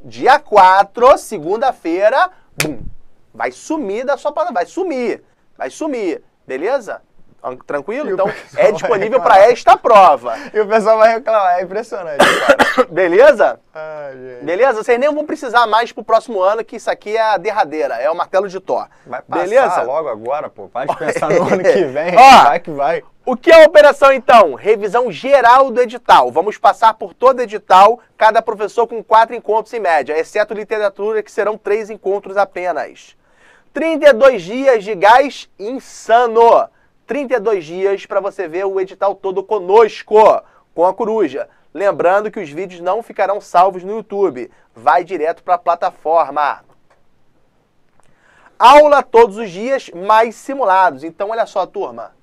dia 4, segunda-feira, bum, vai sumir da sua plataforma, vai sumir, vai sumir, beleza? Tranquilo? Então, é disponível para esta prova. E o pessoal vai reclamar, é impressionante. [COUGHS] Beleza? Ai, Beleza? Vocês nem vão precisar mais pro próximo ano, que isso aqui é a derradeira, é o martelo de Thor. Vai passar Beleza? logo agora, pô. Pode [LAUGHS] pensar no ano que vem, Ó, vai que vai. O que é a operação, então? Revisão geral do edital. Vamos passar por todo edital, cada professor com quatro encontros em média, exceto literatura, que serão três encontros apenas. 32 dias de gás insano. 32 dias para você ver o edital todo conosco, com a coruja. Lembrando que os vídeos não ficarão salvos no YouTube, vai direto para a plataforma. Aula todos os dias, mais simulados. Então, olha só, turma.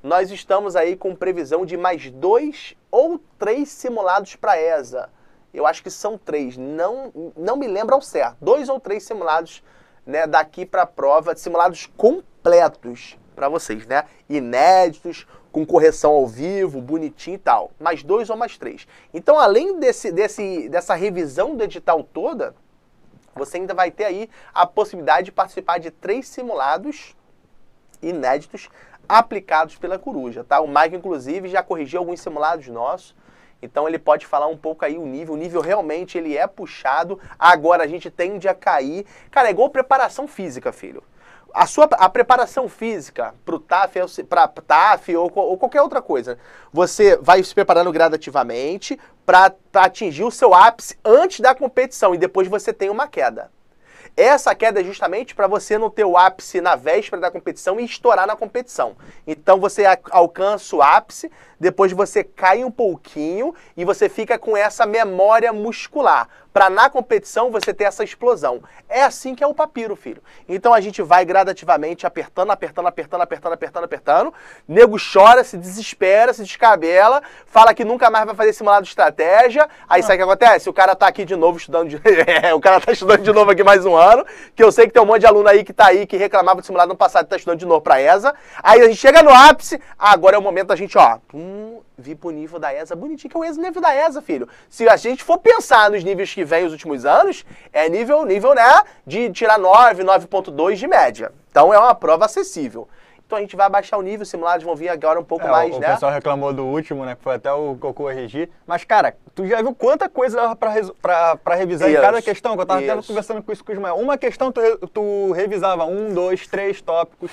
Nós estamos aí com previsão de mais dois ou três simulados para ESA. Eu acho que são três, não, não me lembro ao certo. Dois ou três simulados né, daqui para a prova, simulados completos para vocês, né? Inéditos, com correção ao vivo, bonitinho e tal. Mais dois ou mais três. Então, além desse, desse, dessa revisão do edital toda, você ainda vai ter aí a possibilidade de participar de três simulados inéditos aplicados pela Coruja, tá? O Mike, inclusive, já corrigiu alguns simulados nossos. Então ele pode falar um pouco aí o nível. O nível realmente ele é puxado. Agora a gente tende a cair. Cara, é igual preparação física, filho a sua a preparação física para o TAF, para TAF ou, ou, qualquer outra coisa, você vai se preparando gradativamente para atingir o seu ápice antes da competição e depois você tem uma queda. Essa queda é justamente para você não ter o ápice na véspera da competição e estourar na competição. Então você alcança o ápice, depois você cai um pouquinho e você fica com essa memória muscular para na competição você ter essa explosão. É assim que é o papiro, filho. Então a gente vai gradativamente apertando, apertando, apertando, apertando, apertando, apertando. Nego chora, se desespera, se descabela, fala que nunca mais vai fazer simulado de estratégia. Aí sabe o que acontece? O cara tá aqui de novo estudando de... [LAUGHS] É, o cara tá estudando de novo aqui mais um ano, que eu sei que tem um monte de aluno aí que tá aí que reclamava do simulado no passado e tá estudando de novo pra ESA. Aí a gente chega no ápice, agora é o momento da gente, ó, vir pro nível da ESA bonitinho, que é o nível da ESA, filho. Se a gente for pensar nos níveis que vem os últimos anos, é nível, nível né, de tirar 9, 9.2 de média. Então é uma prova acessível. Então a gente vai baixar o nível, os simulados vão vir agora um pouco é, mais, o, né? O pessoal reclamou do último, né? Que foi até o que eu corrigi. Mas, cara, tu já viu quanta coisa dava pra, pra, pra revisar isso, em cada questão? Que eu tava isso. até conversando com isso com o Ismael. Uma questão tu, tu revisava um, dois, três tópicos.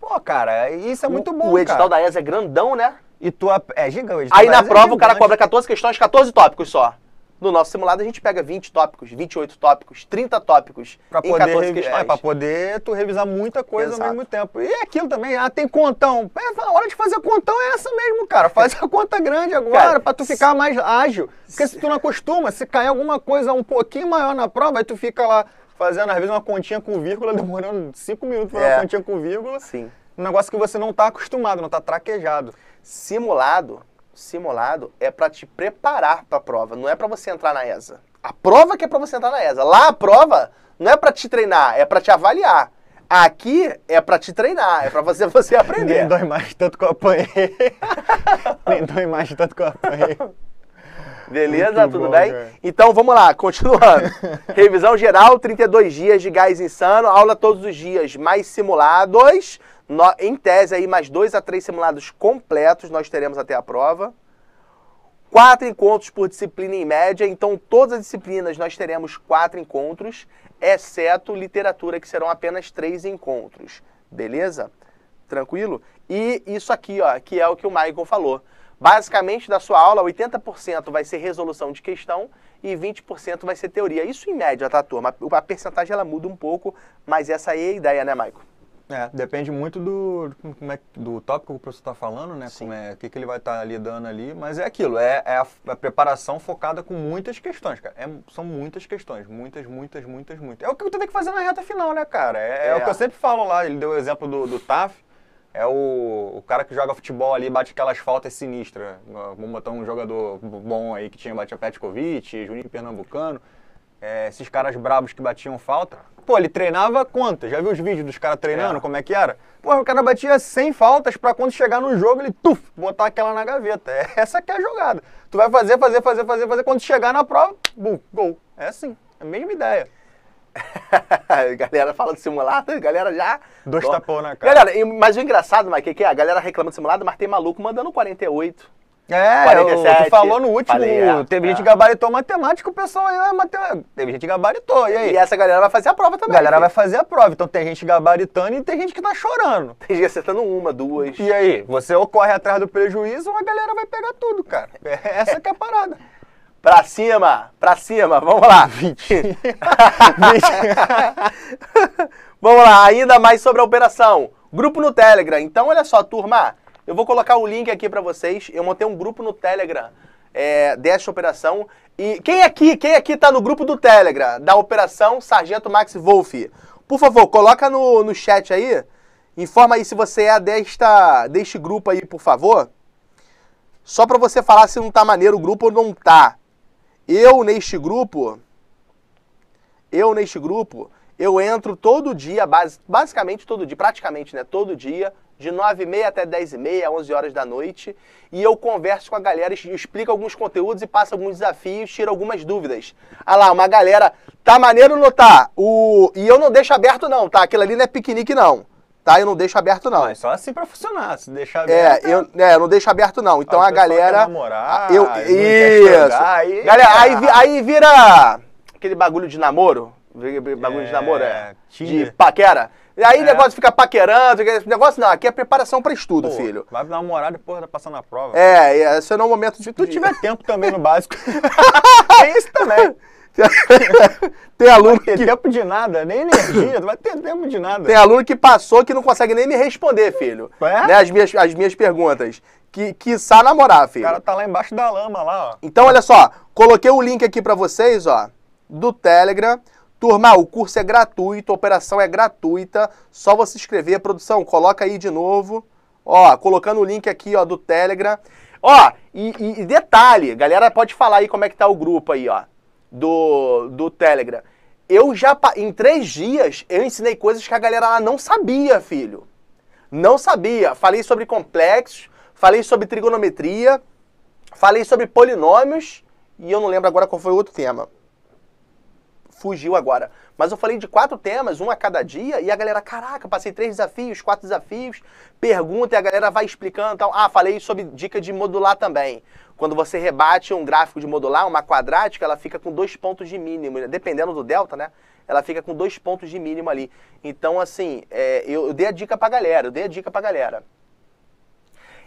Pô, cara, isso é muito bom, O edital cara. da ESA é grandão, né? E tu é gigante. Aí na prova é o cara cobra 14 questões, 14 tópicos só. No nosso simulado a gente pega 20 tópicos, 28 tópicos, 30 tópicos pra em poder 14 questões. É, pra poder tu revisar muita coisa Exato. ao mesmo tempo. E é aquilo também, ah, tem contão. É, a hora de fazer contão é essa mesmo, cara. Faz a conta grande agora cara, pra tu ficar mais ágil. Porque se tu não acostuma, se cair alguma coisa um pouquinho maior na prova, aí tu fica lá fazendo às vezes uma continha com vírgula, [LAUGHS] demorando 5 minutos pra fazer é. uma continha com vírgula. Sim. Um negócio que você não tá acostumado, não tá traquejado. Simulado, simulado é para te preparar para a prova, não é para você entrar na ESA. A prova que é para você entrar na ESA. Lá a prova não é para te treinar, é para te avaliar. Aqui é para te treinar, é para você [LAUGHS] você aprender. Nem dói mais tanto que eu apanhei. [LAUGHS] Nem dói mais tanto que eu apanhei. Beleza? Muito Tudo bom, bem? Cara. Então vamos lá, continuando. [LAUGHS] Revisão geral, 32 dias de gás insano, aula todos os dias, mais simulados. Em tese, aí, mais dois a três simulados completos nós teremos até a prova. Quatro encontros por disciplina em média, então todas as disciplinas nós teremos quatro encontros, exceto literatura, que serão apenas três encontros. Beleza? Tranquilo? E isso aqui, ó, que é o que o Michael falou. Basicamente, da sua aula, 80% vai ser resolução de questão e 20% vai ser teoria. Isso em média, tá, turma? A percentagem ela muda um pouco, mas essa aí é a ideia, né, Michael? É, depende muito do, como é, do tópico que o professor está falando, né? Sim. Como é, o que, que ele vai estar lidando ali. Mas é aquilo, é, é a, a preparação focada com muitas questões, cara. É- são muitas questões, muitas, muitas, muitas, muitas. É o que tu tem que fazer na reta final, né, cara? É, é É. o que eu sempre falo lá. Ele deu o exemplo do, do TAF. É o, o cara que joga futebol ali, bate aquelas faltas sinistras. Vamos botar um jogador bom aí que tinha bate a Petkovic, Juninho Pernambucano. É, esses caras brabos que batiam falta. Pô, ele treinava quantas? Já viu os vídeos dos caras treinando, É. como é que era? Pô, o cara batia 100 faltas pra quando chegar no jogo ele, tuf, botar aquela na gaveta. É, essa que é a jogada. Tu vai fazer, fazer, fazer, fazer, fazer. Quando chegar na prova, bum, gol. É assim, é a mesma ideia. [LAUGHS] galera fala de simulado, galera já. Dois tapão na cara. Galera, mas o engraçado, Mike, é que a galera reclama de simulado, mas tem maluco mandando 48. É, 47, tu falou no último, falei, é, teve é. gente que gabaritou matemática, o pessoal aí, ah, mate... teve gente que gabaritou, e aí? E essa galera vai fazer a prova A também. galera filho. vai fazer a prova, então tem gente gabaritando e tem gente que tá chorando. Tem gente acertando uma, duas. E aí, você ou corre atrás do prejuízo ou a galera vai pegar tudo, cara. É essa que é a parada. [LAUGHS] Pra cima, pra cima, vamos lá. [LAUGHS] 20. [LAUGHS] Vamos lá, ainda mais sobre a operação. Grupo no Telegram. Então, olha só, turma. Eu vou colocar o link aqui pra vocês. Eu montei um grupo no Telegram é, dessa operação. E quem aqui, quem aqui tá no grupo do Telegram da operação Sargento Max Wolf? Por favor, coloca no, no chat aí. Informa aí se você é desta, deste grupo aí, por favor. Só pra você falar se não tá maneiro o grupo ou não tá. Eu, neste grupo, eu neste grupo, eu entro todo dia, basi- basicamente todo dia, praticamente, né? Todo dia, de 9h30 até 10h30, 11 horas da noite, e eu converso com a galera, explico alguns conteúdos e passo alguns desafios, tiro algumas dúvidas. Ah lá, uma galera, tá maneiro ou não tá? O... E eu não deixo aberto não, tá? Aquilo ali não é piquenique não, tá? Eu não deixo aberto não. Mas só assim pra funcionar. Se deixar É, aberto, eu, é, eu não deixo aberto não. Então a galera. namorar, eu, isso. estudar, aí- galera, aí, aí vira aquele bagulho de namoro. Bagulho de É, namoro, é. De Tinder. paquera. E aí o É. negócio fica paquerando. Negócio não, aqui é preparação pra estudo, Pô, filho. Vai namorar depois tá passando na prova. É, e esse não é o momento de. Se tu tiver [LAUGHS] tempo também no básico. [LAUGHS] tem isso também. [LAUGHS] tem aluno Não tem que. tempo de nada, nem energia, não vai ter tempo de nada. Tem aluno que passou que não consegue nem me responder, filho. É? Né, as, minhas, as minhas perguntas. Que, quiçá namorar, O filho. cara tá lá embaixo da lama, lá, ó. Então, olha só, coloquei o link aqui pra vocês, ó, do Telegram. Turma, o curso é gratuito, a operação é gratuita, só você escrever. Produção, coloca aí de novo. Ó, colocando o link aqui, ó, do Telegram. Ó, e, e- detalhe, galera pode falar aí como é que tá o grupo aí, ó, do, do Telegram. Eu já, em três dias, eu ensinei coisas que a galera lá não sabia, filho. Não sabia. Falei sobre complexos, falei sobre trigonometria, falei sobre polinômios e eu não lembro agora qual foi o outro tema. Fugiu agora. Mas eu falei de quatro temas, um a cada dia, e a galera, caraca, passei três desafios, quatro desafios, pergunta e a galera vai explicando tal. Ah, falei sobre dica de modular também. Quando você rebate um gráfico de modular, uma quadrática, ela fica com dois pontos de mínimo, né? dependendo do delta, né? Ela fica com dois pontos de mínimo ali. Então, assim, é, eu, eu dei a dica pra galera, eu dei a dica pra galera.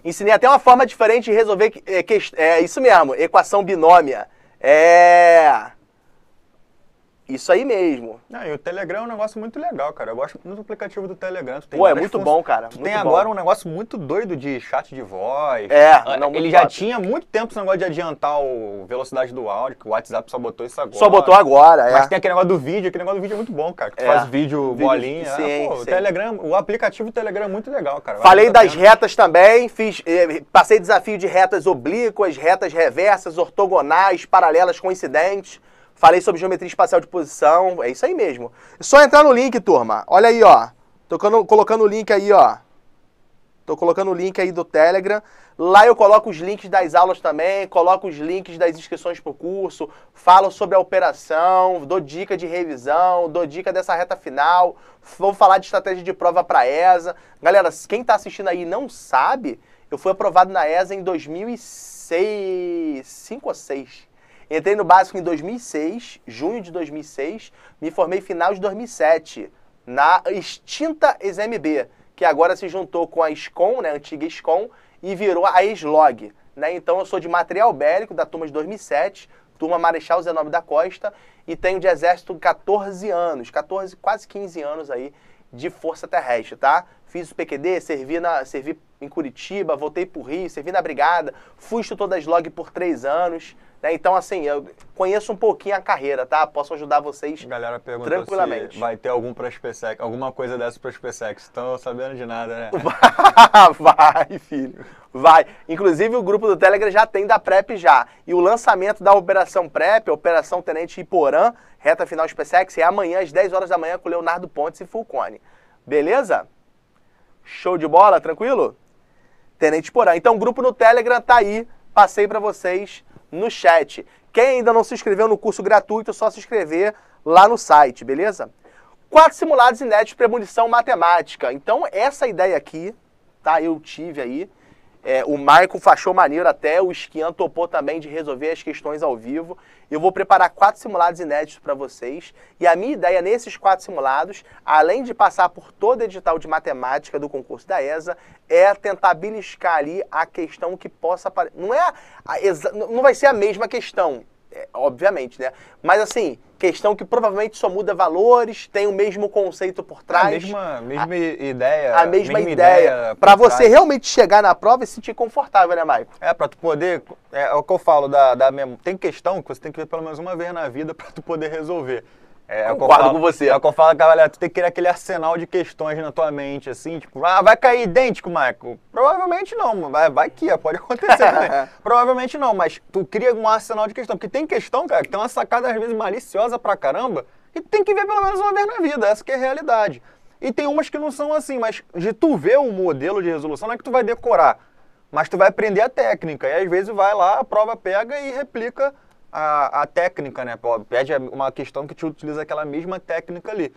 Ensinei até uma forma diferente de resolver. É, é isso mesmo, equação binômia. É. Isso aí mesmo. Ah, e o Telegram é um negócio muito legal, cara. Eu gosto muito do aplicativo do Telegram. Tu tem Pô, é muito funções. bom, cara. Tu muito tem bom. agora um negócio muito doido de chat de voz. É, Ah, não, Ele já tinha muito tempo esse negócio de adiantar a velocidade do áudio, que o WhatsApp só botou isso agora. Só botou agora, é. Mas tem aquele negócio do vídeo, aquele negócio do vídeo é muito bom, cara. Que tu É. faz vídeo Vídeo- bolinha. sim, Ah, pô, sim. O Telegram, o aplicativo do Telegram é muito legal, cara. Vale Falei das pena. retas também, fiz, eh, passei desafio de retas oblíquas, retas reversas, ortogonais, paralelas, coincidentes. Falei sobre geometria espacial de posição, é isso aí mesmo. É só entrar no link, turma. Olha aí, ó. Tô colo- colocando o link aí, ó. Tô colocando o link aí do Telegram. Lá eu coloco os links das aulas também, coloco os links das inscrições pro curso, falo sobre a operação, dou dica de revisão, dou dica dessa reta final, vou falar de estratégia de prova para ESA. Galera, quem tá assistindo aí não sabe, eu fui aprovado na ESA em 2006. seis, cinco ou seis. Entrei no básico em 2006, junho de 2006, me formei final de 2007 na extinta ExMB, que agora se juntou com a SCOM, né, a antiga SCOM, e virou a ESLOG. Né? Então eu sou de material bélico da turma de 2007, turma Marechal Zenobio da Costa, e tenho de exército 14 anos, 14, quase 15 anos aí de força terrestre, tá? Fiz o PQD, servi, na, servi em Curitiba, voltei pro Rio, servi na Brigada, fui instrutor da SLOG por três anos, né? Então, assim, eu conheço um pouquinho a carreira, tá? Posso ajudar vocês galera perguntou tranquilamente. vai ter algum pra SpaceX, alguma coisa dessa pra SpaceX. Estão sabendo de nada, né? [LAUGHS] vai, filho. Vai. Inclusive, o grupo do Telegram já tem da PrEP já. E o lançamento da Operação PrEP, Operação Tenente Iporã, reta final SpaceX, é amanhã às 10 horas da manhã com Leonardo Pontes e Fulcone. Beleza? Show de bola, tranquilo? Tenente Porã. Então, o grupo no Telegram tá aí. Passei para vocês no chat. Quem ainda não se inscreveu no curso gratuito, é só se inscrever lá no site, beleza? Quatro simulados inéditos de premonição matemática. Então, essa ideia aqui, tá? Eu tive aí. É, o Marco fachou maneiro até, o Esquian topou também de resolver as questões ao vivo. Eu vou preparar quatro simulados inéditos para vocês. E a minha ideia nesses quatro simulados, além de passar por todo o edital de matemática do concurso da ESA, é tentar beliscar ali a questão que possa aparecer. Não é não vai ser a mesma questão, é, obviamente, né? Mas assim, questão que provavelmente só muda valores, tem o mesmo conceito por É a trás mesma, mesma ideia. a mesma, ideia, para você realmente chegar na prova e se sentir confortável, né, Maico? É, pra tu poder. É, é o que eu falo da, da Tem questão que você tem que ver pelo menos uma vez na vida [LAUGHS] pra tu poder resolver. É, é Concordo falo- com você. É o que eu falo, galera, tu tem que criar aquele arsenal de questões na tua mente, assim, tipo, ah, vai cair idêntico, Michael? Provavelmente não, vai, vai que pode acontecer também. [LAUGHS] Provavelmente não, mas tu cria um arsenal de questão, porque tem questão, cara, que tem uma sacada às vezes maliciosa pra caramba, e tu tem que ver pelo menos uma vez na vida, essa que é a realidade. E tem umas que não são assim, mas de tu ver o modelo de resolução, não é que tu vai decorar, mas tu vai aprender a técnica. E às vezes vai lá, a prova pega e replica a, a técnica, né? Pede uma questão que te utiliza aquela mesma técnica ali.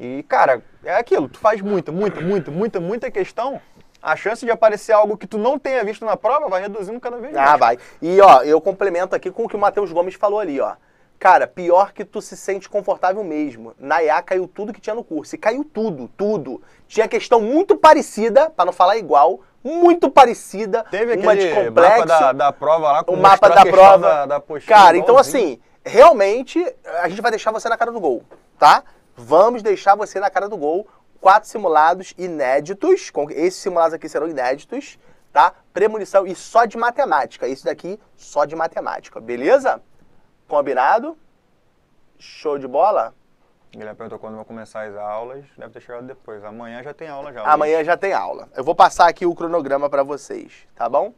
E, cara, é aquilo, tu faz muita, muita, muita, muita, muita questão, a chance de aparecer algo que tu não tenha visto na prova vai reduzindo cada vez mais. Ah, vai. E ó, eu complemento aqui com o que o Matheus Gomes falou ali, ó. Cara, pior que tu se sente confortável mesmo. Na IA caiu tudo que tinha no curso. E caiu tudo, tudo. Tinha questão muito parecida, pra não falar igual, muito parecida, Teve uma de complexo. mapa da, da prova lá com o mapa da prova. Da, da Cara, então assim, realmente a gente vai deixar você na cara do gol, tá? Vamos deixar você na cara do gol. Quatro simulados inéditos. com- Esses simulados aqui serão inéditos, tá? Premonição e só de matemática. Esse daqui só de matemática, beleza? Combinado? Show de bola? Guilherme perguntou quando vão começar as aulas, deve ter chegado depois. Amanhã já tem aula já. Amanhã já tem aula. Eu vou passar aqui o cronograma para vocês, tá bom?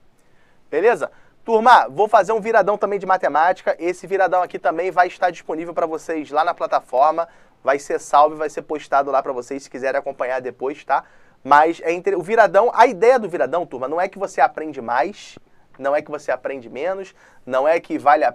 Beleza? Turma, vou fazer um viradão também de matemática. Esse viradão aqui também vai estar disponível para vocês lá na plataforma. Vai ser salvo vai ser postado lá para vocês se quiserem acompanhar depois, tá? Mas é inter... o viradão, a ideia do viradão, turma, não é que você aprende mais, não é que você aprende menos, não é que vale a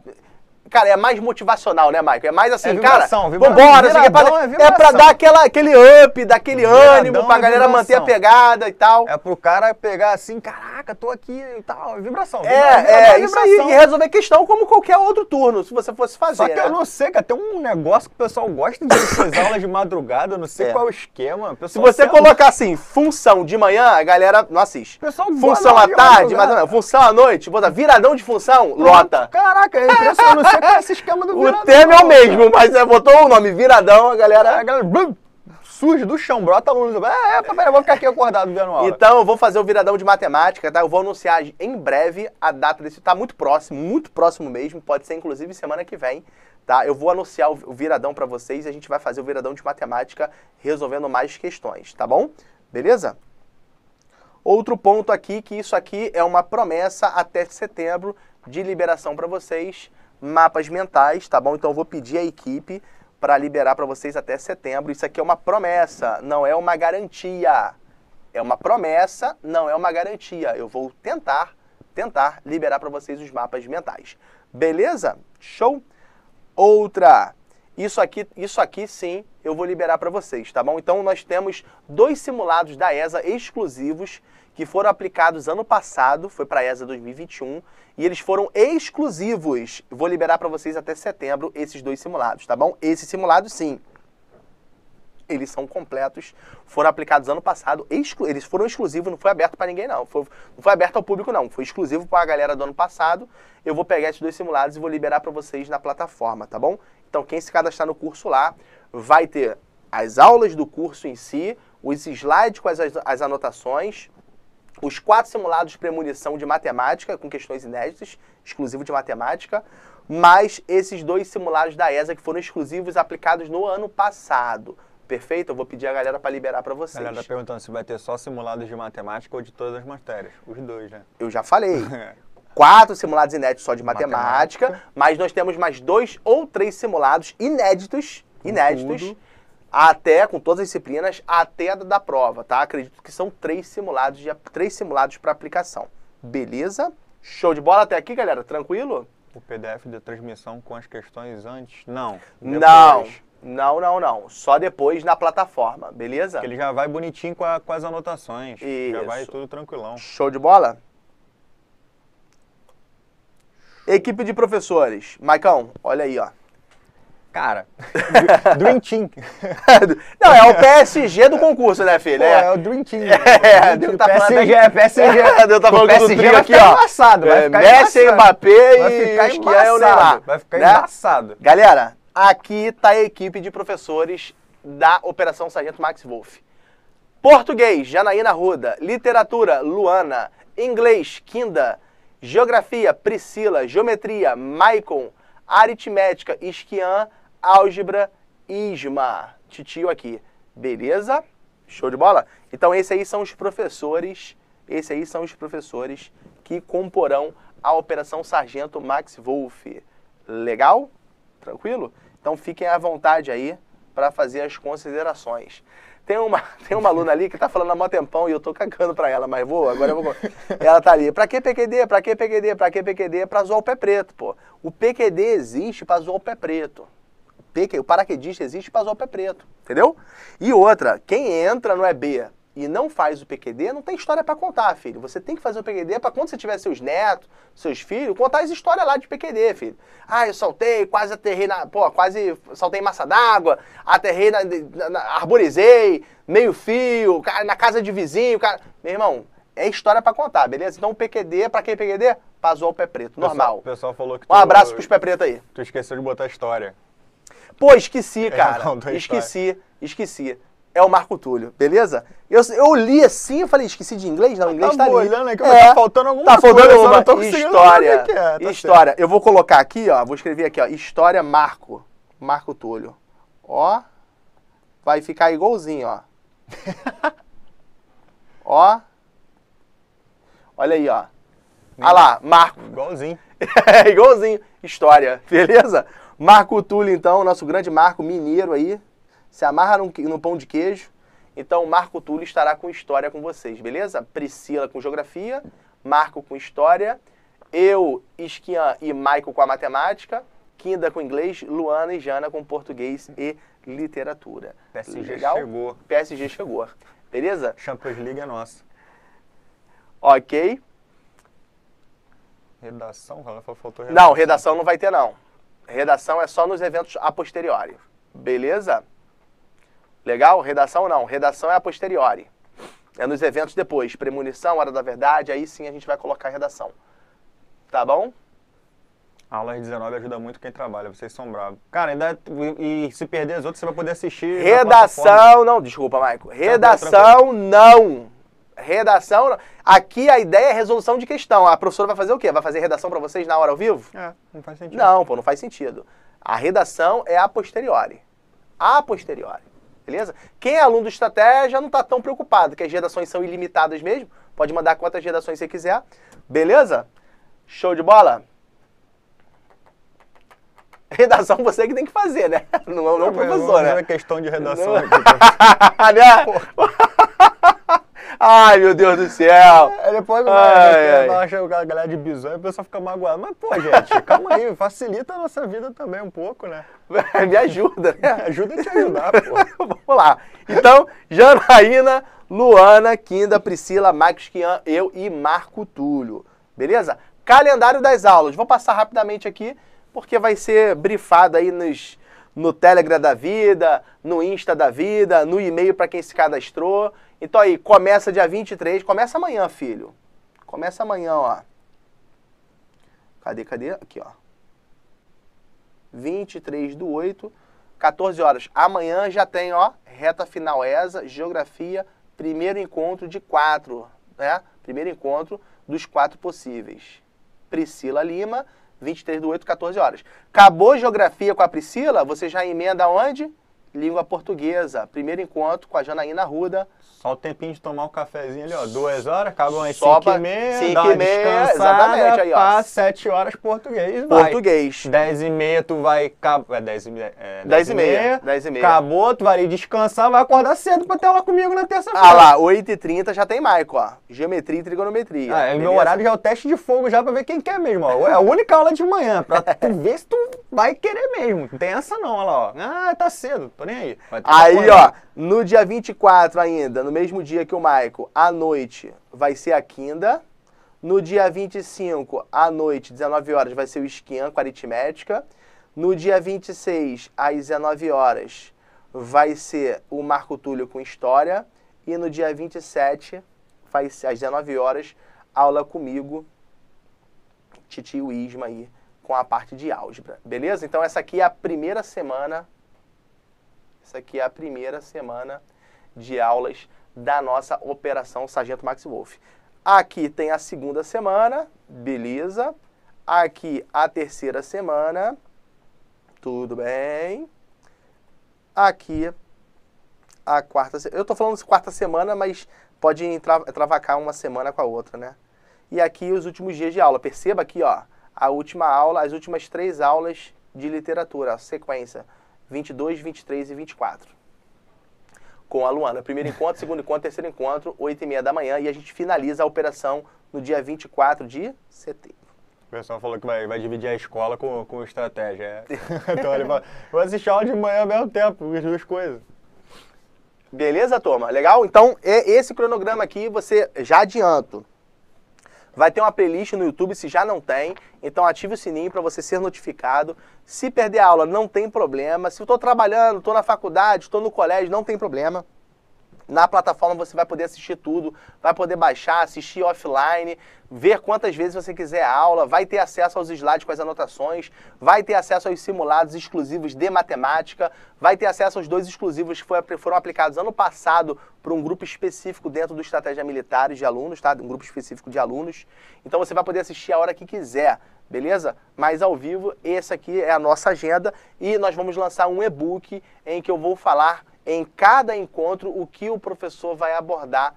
Cara, é mais motivacional, né, Michael? É mais assim, É vibração, cara, vibra- vambora, isso aqui é pra, é é pra vibração. dar aquela, aquele up, daquele Viradão ânimo, pra é galera manter a vibração. pegada e tal. É pro cara pegar assim, caraca, tô aqui e tal, vibração. É, é, vibra- isso aí. vibração. E resolver questão como qualquer outro turno, se você fosse fazer, Só que né? eu não sei, cara, tem um negócio que o pessoal gosta de essas aulas de madrugada, eu não sei É. qual é o esquema. o Se você colocar assim, função de manhã, a galera não assiste. Pessoal Função à de tarde, mas não, função à noite, bota viradão de função, lota. Caraca, é impressionante, [LAUGHS] é esse esquema do O viradão. tema é o mesmo, mas é, botou o nome viradão, a A galera... galera blum, surge do chão, brota aluno. É, é, peraí, eu vou ficar aqui acordado vendo aula. Então eu vou fazer o viradão de matemática, tá? Eu vou anunciar em breve a data desse. Tá muito próximo, muito próximo mesmo. Pode ser inclusive semana que vem, tá? Eu vou anunciar o o viradão pra vocês e a gente vai fazer o viradão de matemática resolvendo mais questões, tá bom? Beleza? Outro ponto aqui que isso aqui é uma promessa até setembro de liberação pra vocês, mapas mentais, tá bom? Então eu vou pedir à equipe para liberar pra vocês até setembro. Isso aqui é uma promessa, não é uma garantia. É uma promessa, não é uma garantia. Eu vou tentar, tentar liberar para vocês os mapas mentais. Beleza? Show? Outra. Isso aqui, isso aqui sim, eu vou liberar para vocês, tá bom? Então nós temos dois simulados da ESA exclusivos que foram aplicados ano passado, foi para a ESA 2021, e eles foram exclusivos. Vou liberar para vocês até setembro esses dois simulados, tá bom? Esse simulado sim. Eles são completos, foram aplicados ano passado, eles foram exclusivos, não foi aberto para ninguém não. Foi, não foi aberto ao público não, foi exclusivo para a galera do ano passado. Eu vou pegar esses dois simulados e vou liberar para vocês na plataforma, tá bom? Então quem se cadastrar no curso lá vai ter as aulas do curso em si, os slides com as, as anotações, os quatro simulados de premonição de matemática, com questões inéditas, exclusivo de matemática, mais esses dois simulados da ESA que foram exclusivos aplicados no ano passado. Perfeito? Eu vou pedir a galera para liberar para vocês. A galera tá perguntando se vai ter só simulados de matemática ou de todas as matérias. Os dois, né? Eu já falei. [LAUGHS] Quatro simulados inéditos só de matemática, Matemática. mas nós temos mais dois ou três simulados inéditos, inéditos, tudo. Até com todas as disciplinas, até a da prova, tá? Acredito que são três simulados de três simulados para aplicação. Beleza? Show de bola até aqui, galera. Tranquilo? O PDF da transmissão com as questões antes? Não. Não, depois. não, não, não. Só depois na plataforma, beleza? Que ele já vai bonitinho com, a- com as anotações. Já Isso. vai tudo tranquilão. Show de bola? Equipe de professores. Maicão, olha aí, ó. Cara, [LAUGHS] Dream Team. [LAUGHS] Não, é o PSG do concurso, né, filho? Pô, é o Dream Team. [LAUGHS] É, Deus tá falando PSG, até- PSG. É, Deus tá falando PSG trio vai aqui, ó. embaçado, vai É, ficar Messi, embaçado. Mbappé Vai e ficar e o embaçado, Neymar. vai ficar né? embaçado. Galera, aqui tá a equipe de professores da Operação Sargento Max Wolf. Português, Janaína Ruda. Literatura, Luana. Inglês, Kinda. Geografia, Priscila. Geometria, Maicon. Aritmética, Esquian. Álgebra, Isma. Titio aqui. Beleza? Show de bola? Então esses aí são os professores, esses aí são os professores que comporão a Operação Sargento Max Wolf. Legal? Tranquilo? Então fiquem à vontade aí para fazer as considerações. Tem uma, [LAUGHS] tem uma aluna ali que tá falando há mó tempão e eu tô cagando pra ela, mas vou, agora eu vou. Ela tá ali. Pra que PQD? Pra que PQD? Pra que PQD? Pra zoar o pé preto, pô. O PQD existe pra zoar o pé preto. O paraquedista existe para o pé preto, entendeu? E outra, quem entra no EB e não faz o PQD, não tem história para contar, filho. Você tem que fazer o PQD para quando você tiver seus netos, seus filhos, contar as histórias lá de PQD, filho. Ah, eu saltei, quase aterrei na, pô, quase saltei em massa d'água, aterrei na, na- na- arborizei, meio fio, na casa de vizinho, cara. Meu irmão, é história para contar, beleza? Então o PQD, para quem PQD? Pra zoar o pé preto, normal. O pessoal falou que Um tu- abraço pros pé preto aí. Tu esqueceu de botar a história. Pô, esqueci, cara. contou a esqueci, esqueci. É o Marco Túlio, beleza? Eu, eu li assim, eu falei, esqueci de inglês? Não, inglês tá, tava ali. olhando aqui, mas tá faltando alguma Tá faltando coisa, uma não história. que é, tá história. Eu vou colocar aqui, ó, vou escrever aqui, ó, história Marco. Marco Túlio. Ó, vai ficar igualzinho, ó. [LAUGHS] ó. Olha aí, ó. Olha lá, Marco. Igualzinho. [LAUGHS] É igualzinho. História, beleza? Marco Túlio, então, nosso grande Marco mineiro aí. Se amarra no, no pão de queijo. Então, Marco Túlio estará com história com vocês, beleza? Priscila com geografia, Marco com história, eu, Esquian e Maico com a matemática, Kinda com inglês, Luana e Jana com português e literatura. PSG Legal? chegou. PSG chegou. Beleza? Champions League é nossa. Ok. Redação, faltou redação. Não, redação não vai ter, não. Redação é só nos eventos a posteriori. Beleza? Legal? Redação não. Redação é a posteriori. É nos eventos depois. Premonição, hora da verdade, aí sim a gente vai colocar redação. Tá bom? A aula às 19 ajuda muito quem trabalha, vocês são bravos. Cara, ainda. E, e se perder as outras, você vai poder assistir. Redação, não, desculpa, Maico. Redação, não. Redação, não. Aqui a ideia é resolução de questão. A professora vai fazer o quê? Vai fazer redação pra vocês na hora ao vivo? É, não faz sentido. Não, pô, não faz sentido. A redação é a posteriori. A posteriori. Beleza? Quem é aluno do estratégia não está tão preocupado, que as redações são ilimitadas mesmo. Pode mandar quantas redações você quiser. Beleza? Show de bola? Redação você que tem que fazer, né? [LAUGHS] Não, não o professor, É né? questão de redação Não. aqui. [LAUGHS] né? [LAUGHS] Ai, meu Deus do céu. Aí depois Ai, vai, ai. vai achar a galera de bisonho e o pessoal fica magoado. Mas, pô, gente, calma aí, facilita a nossa vida também um pouco, né? [LAUGHS] Me ajuda, né? Ajuda a te ajudar, pô. [LAUGHS] Vamos lá. Então, Janaína, Luana, Kinda, Priscila, Marcos Kian, eu e Marco Túlio. Beleza? Calendário das aulas. Vou passar rapidamente aqui, porque vai ser brifado aí nos, no Telegram da vida, no Insta da vida, no e-mail para quem se cadastrou. Então aí, começa dia 23, começa amanhã, filho. Começa amanhã, ó. Cadê, cadê? Aqui, ó. 23 do 8, 14 horas. Amanhã já tem, ó, reta final ESA, geografia, primeiro encontro de quatro, né? Primeiro encontro dos quatro possíveis. Priscila Lima, 23 do 8, 14 horas. Acabou geografia com a Priscila, você já emenda onde? Língua portuguesa. Primeiro encontro com a Janaína Ruda. Só o tempinho de tomar um cafezinho ali, ó. Duas horas, às Só cinco pra- e meia, cinco e meia, exatamente, aí, ó. pá, sete horas português, vai. Português. Dez e meia tu vai... É dez e meia. É, Dez e meia, dez e meia. Acabou, tu vai descansar, vai acordar cedo pra ter aula comigo na terça-feira. Ah lá, 8h30 já tem Maico, ó. Geometria e trigonometria. Ah, é, meu horário já é o teste de fogo já pra ver quem quer mesmo, ó. É a única aula de manhã, pra tu [LAUGHS] ver se tu vai querer mesmo. Não tem essa não, olha lá, ó. Ah, tá cedo, tô nem aí. Aí, ó, no dia 24 ainda, no mesmo dia que o Maico, à noite, vai ser a Quinda. No dia 25, à noite, 19 horas, vai ser o Esquian com aritmética. No dia 26, às 19 horas, vai ser o Marco Túlio com História. E no dia 27, vai ser às 19 horas, aula comigo, Titio Isma aí, com a parte de álgebra. Beleza? Então essa aqui é a primeira semana essa aqui é a primeira semana de aulas da nossa Operação Sargento Max Wolf. Aqui tem a segunda semana, beleza. Aqui a terceira semana, tudo bem. Aqui a quarta se- Eu tô falando de quarta semana, mas pode entra- travacar uma semana com a outra, né? E aqui os últimos dias de aula. Perceba aqui, ó, a última aula, as últimas três aulas de literatura, sequência 22, 23 e 24. Com a Luana. Primeiro encontro, segundo encontro, terceiro encontro, 8 e meia da manhã. E a gente finaliza a operação no dia 24 de setembro. O pessoal falou que vai, vai dividir a escola com, com estratégia. É. [LAUGHS] então ele fala, vou assistir aula de manhã ao mesmo tempo, as duas coisas. Beleza, turma? Legal? Então, é esse cronograma aqui, você já adianto. Vai ter uma playlist no YouTube se já não tem. Então ative o sininho para você ser notificado. Se perder a aula, não tem problema. Se eu estou trabalhando, estou na faculdade, estou no colégio, não tem problema. Na plataforma você vai poder assistir tudo, vai poder baixar, assistir offline, ver quantas vezes você quiser a aula, vai ter acesso aos slides com as anotações, vai ter acesso aos simulados exclusivos de matemática, vai ter acesso aos dois exclusivos que foram aplicados ano passado para um grupo específico dentro do Estratégia Militares de alunos, tá? Um grupo específico de alunos. Então você vai poder assistir a hora que quiser, beleza? Mas ao vivo, essa aqui é a nossa agenda e nós vamos lançar um e-book em que eu vou falar em cada encontro o que o professor vai abordar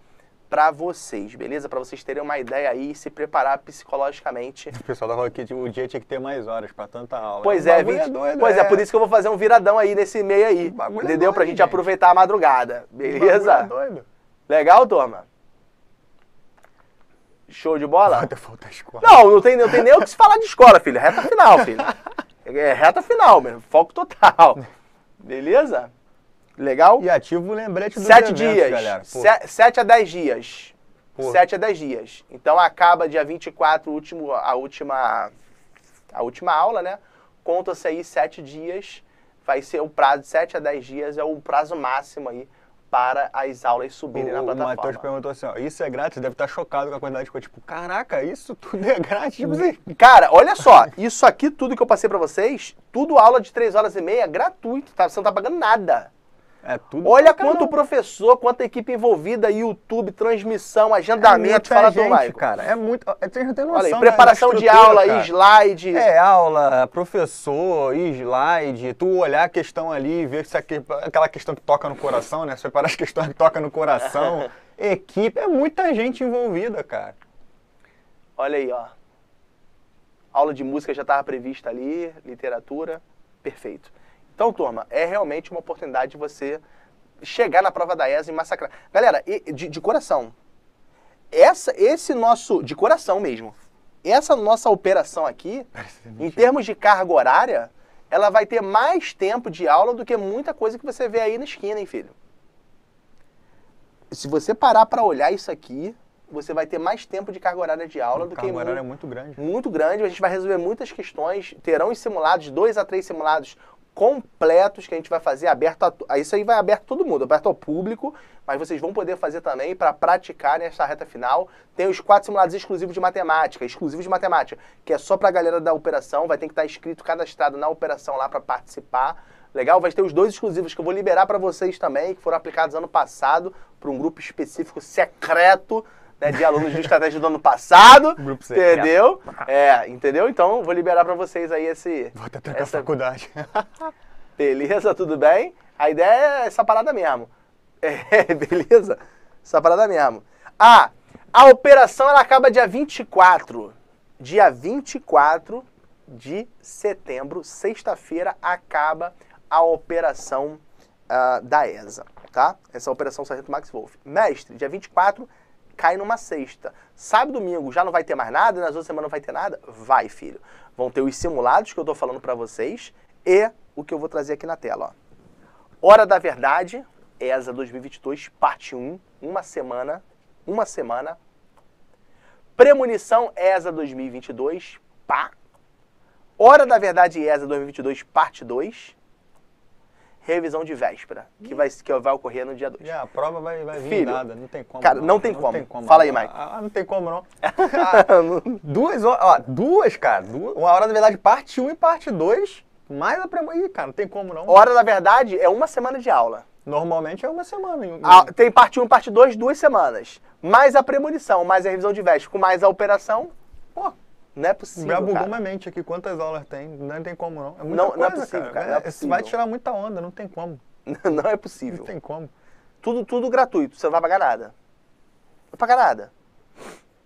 para vocês, beleza? Para vocês terem uma ideia aí e se preparar psicologicamente. O pessoal tava falando que o dia tinha que ter mais horas pra tanta aula. Pois é, bagulho 20, doido, pois é. por isso que eu vou fazer um viradão aí nesse meio aí, é entendeu? pra doido, gente, gente. aproveitar a madrugada, bagulho beleza? é doido. Legal, turma? Show de bola? Falta, falta escola. Não, não tem, não tem nem o que se falar de escola, filho. Reta final, filho. [LAUGHS] É reta final mesmo, foco total. [LAUGHS] Beleza? Legal? E ativa o lembrete dos Sete eventos, dias. galera. Se- sete a dez dias. Sete a dez dias. Então acaba dia 24, o último, a, última, a última aula, né? Conta-se aí sete dias. Vai ser o prazo de 7 a 10 dias, é o prazo máximo aí para as aulas subirem na o, o plataforma. Matheus perguntou assim, ó, isso é grátis? Deve estar chocado com a quantidade de coisa. Tipo, caraca, isso tudo é grátis? Tipo assim, Cara, olha só, isso aqui tudo que eu passei pra vocês, tudo aula de 3 horas e meia, gratuito, tá? Você não tá pagando nada. É tudo Olha quanto caramba. professor, quanta equipe envolvida, YouTube, transmissão, É agendamento, muita fala gente, Maico. cara. É muito. é, Você tem noção Olha aí, da- preparação de aula, cara. slide. É, aula, professor, slide, tu olhar a questão ali e ver se aquele- aquela questão que toca no coração, né? Separar as questões que tocam no coração. [LAUGHS] Equipe, é muita gente envolvida, cara. Olha aí, ó. Aula de música já estava prevista ali, literatura, perfeito. Então, turma, é realmente uma oportunidade de você chegar na prova da ESA e massacrar. Galera, de, de coração, essa, esse nosso, de coração mesmo, essa nossa operação aqui, [LAUGHS] em termos de carga horária, ela vai ter mais tempo de aula do que muita coisa que você vê aí na esquina, hein, filho? Se você parar para olhar isso aqui, você vai ter mais tempo de carga horária de aula O do que cargo mu- horário é muito grande. muito grande. A gente vai resolver muitas questões. Terão os simulados, dois a três simulados completos que a gente vai fazer aberto a, to- isso aí vai aberto a todo mundo, aberto ao público, mas vocês vão poder fazer também para praticar nessa reta final. Tem os quatro simulados exclusivos de matemática, exclusivos de matemática, que é só para a galera da operação, vai ter que estar inscrito, cadastrado na operação lá para participar. Legal? Vai ter os dois exclusivos que eu vou liberar para vocês também, que foram aplicados ano passado para um grupo específico secreto né, de alunos de estratégia do ano passado. [LAUGHS] Grupo secreto. entendeu? É, entendeu? Então vou liberar para vocês aí esse. Vou até trancar a essa- faculdade. [LAUGHS] Beleza, tudo bem? A ideia é essa parada mesmo. É, [LAUGHS] beleza? Essa parada mesmo. Ah, a operação ela acaba dia 24. Dia 24 de setembro, sexta-feira, acaba a operação ah, da ESA, tá? Essa é a operação Sargento Max Wolf. Mestre, dia 24 cai numa sexta. Sábado domingo já não vai ter mais nada, nas outras semanas não vai ter nada? Vai, filho. Vão ter os simulados que eu tô falando para vocês e o que eu vou trazer aqui na tela, ó. Hora da Verdade, ESA 2022, parte 1, uma semana, uma semana. Premonição ESA 2022, pá. Hora da Verdade ESA 2022, parte 2. Revisão de véspera, que vai, que vai ocorrer no dia 2. Já, a prova vai, vai vir Filho, nada, não tem como. cara, não tem como. Fala aí, Mike. Ah, não tem como, não. [LAUGHS] Ah, duas horas, ó, duas, cara. Duas, uma hora, na verdade, parte 1 e parte 2, mais a prema... Ih, cara, não tem como, não. Hora da Verdade é uma semana de aula. Normalmente é uma semana. em- A- tem parte 1 e parte 2, duas semanas. Mais a premonição, mais a revisão de véspera, mais a operação, não é possível, já bugou cara. minha mente aqui. Quantas aulas tem? Não tem como, não. É muita Não- não é coisa, possível, cara, não é Isso possível. vai tirar muita onda, não tem como. [LAUGHS] Não é possível. Não tem como. Tudo, tudo gratuito, você não vai pagar nada. Não vai pagar nada.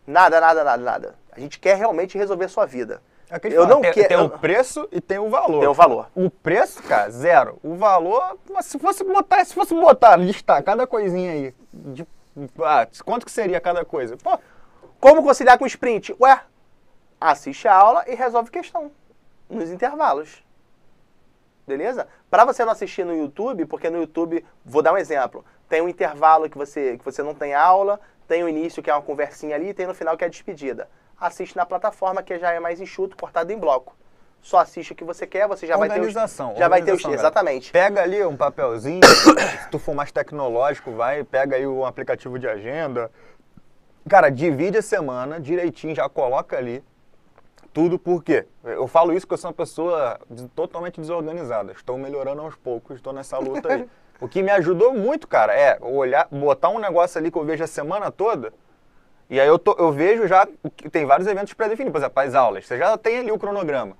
Nada, nada, nada, nada. A gente quer realmente resolver a sua vida. É que Eu fala, não tem, quero- Tem o preço e tem o valor. Tem o valor. O preço, cara, zero. O valor, se fosse botar, se fosse botar, listar cada coisinha aí, de, ah, quanto que seria cada coisa? Pô, Como conciliar com o sprint? Ué, assiste a aula e resolve questão nos intervalos. Beleza? Para você não assistir no YouTube, porque no YouTube, vou dar um exemplo, tem um intervalo que você, que você não tem aula, tem o início que é uma conversinha ali, e tem no final que é a despedida. Assiste na plataforma que já é mais enxuto, cortado em bloco. Só assiste o que você quer, você já vai ter os, organização. já vai ter os, exatamente. Pega ali um papelzinho, se tu for mais tecnológico, vai, pega aí um aplicativo de agenda. Cara, divide a semana direitinho, já coloca ali tudo por quê? Eu falo isso porque eu sou uma pessoa totalmente desorganizada. Estou melhorando aos poucos, estou nessa luta aí. [LAUGHS] O que me ajudou muito, cara, é olhar, botar um negócio ali que eu vejo a semana toda. E aí eu, tô- eu vejo já que tem vários eventos pré-definidos, por exemplo, as aulas. Você já tem ali o cronograma.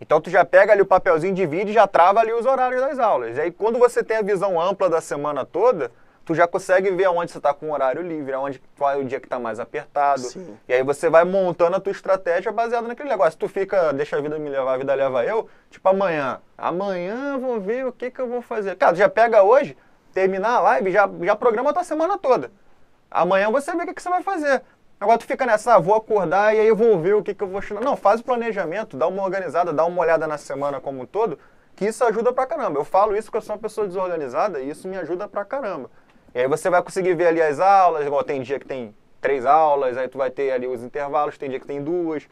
Então tu já pega ali o papelzinho, divide e já trava ali os horários das aulas. E aí quando você tem a visão ampla da semana toda, tu já consegue ver aonde você está com o horário livre, aonde qual é o dia que está mais apertado. Sim. E aí você vai montando a tua estratégia baseada naquele negócio. Tu fica, deixa a vida me levar, a vida leva eu, tipo amanhã. Amanhã eu vou ver o que, que eu vou fazer. Cara, já pega hoje, terminar a live, já, já programa a tua semana toda. Amanhã você vê o que, que você vai fazer. Agora tu fica nessa, ah, vou acordar e aí eu vou ver o que, que eu vou estudar. Não, faz o planejamento, dá uma organizada, dá uma olhada na semana como um todo, que isso ajuda pra caramba. Eu falo isso porque eu sou uma pessoa desorganizada e isso me ajuda pra caramba. E aí você vai conseguir ver ali as aulas, igual tem dia que tem três aulas, aí tu vai ter ali os intervalos, tem dia que tem duas.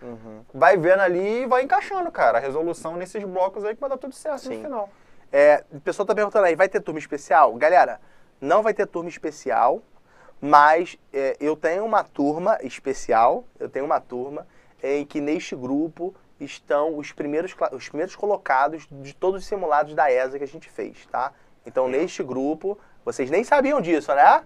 Vai vendo ali e vai encaixando, cara, a resolução nesses blocos aí que vai dar tudo certo Sim. no final. É, o pessoal tá perguntando aí, vai ter turma especial? Galera, não vai ter turma especial, mas é, eu tenho uma turma especial, eu tenho uma turma em que neste grupo estão os primeiros, os primeiros colocados de todos os simulados da ESA que a gente fez, tá? Então, neste grupo, vocês nem sabiam disso, né?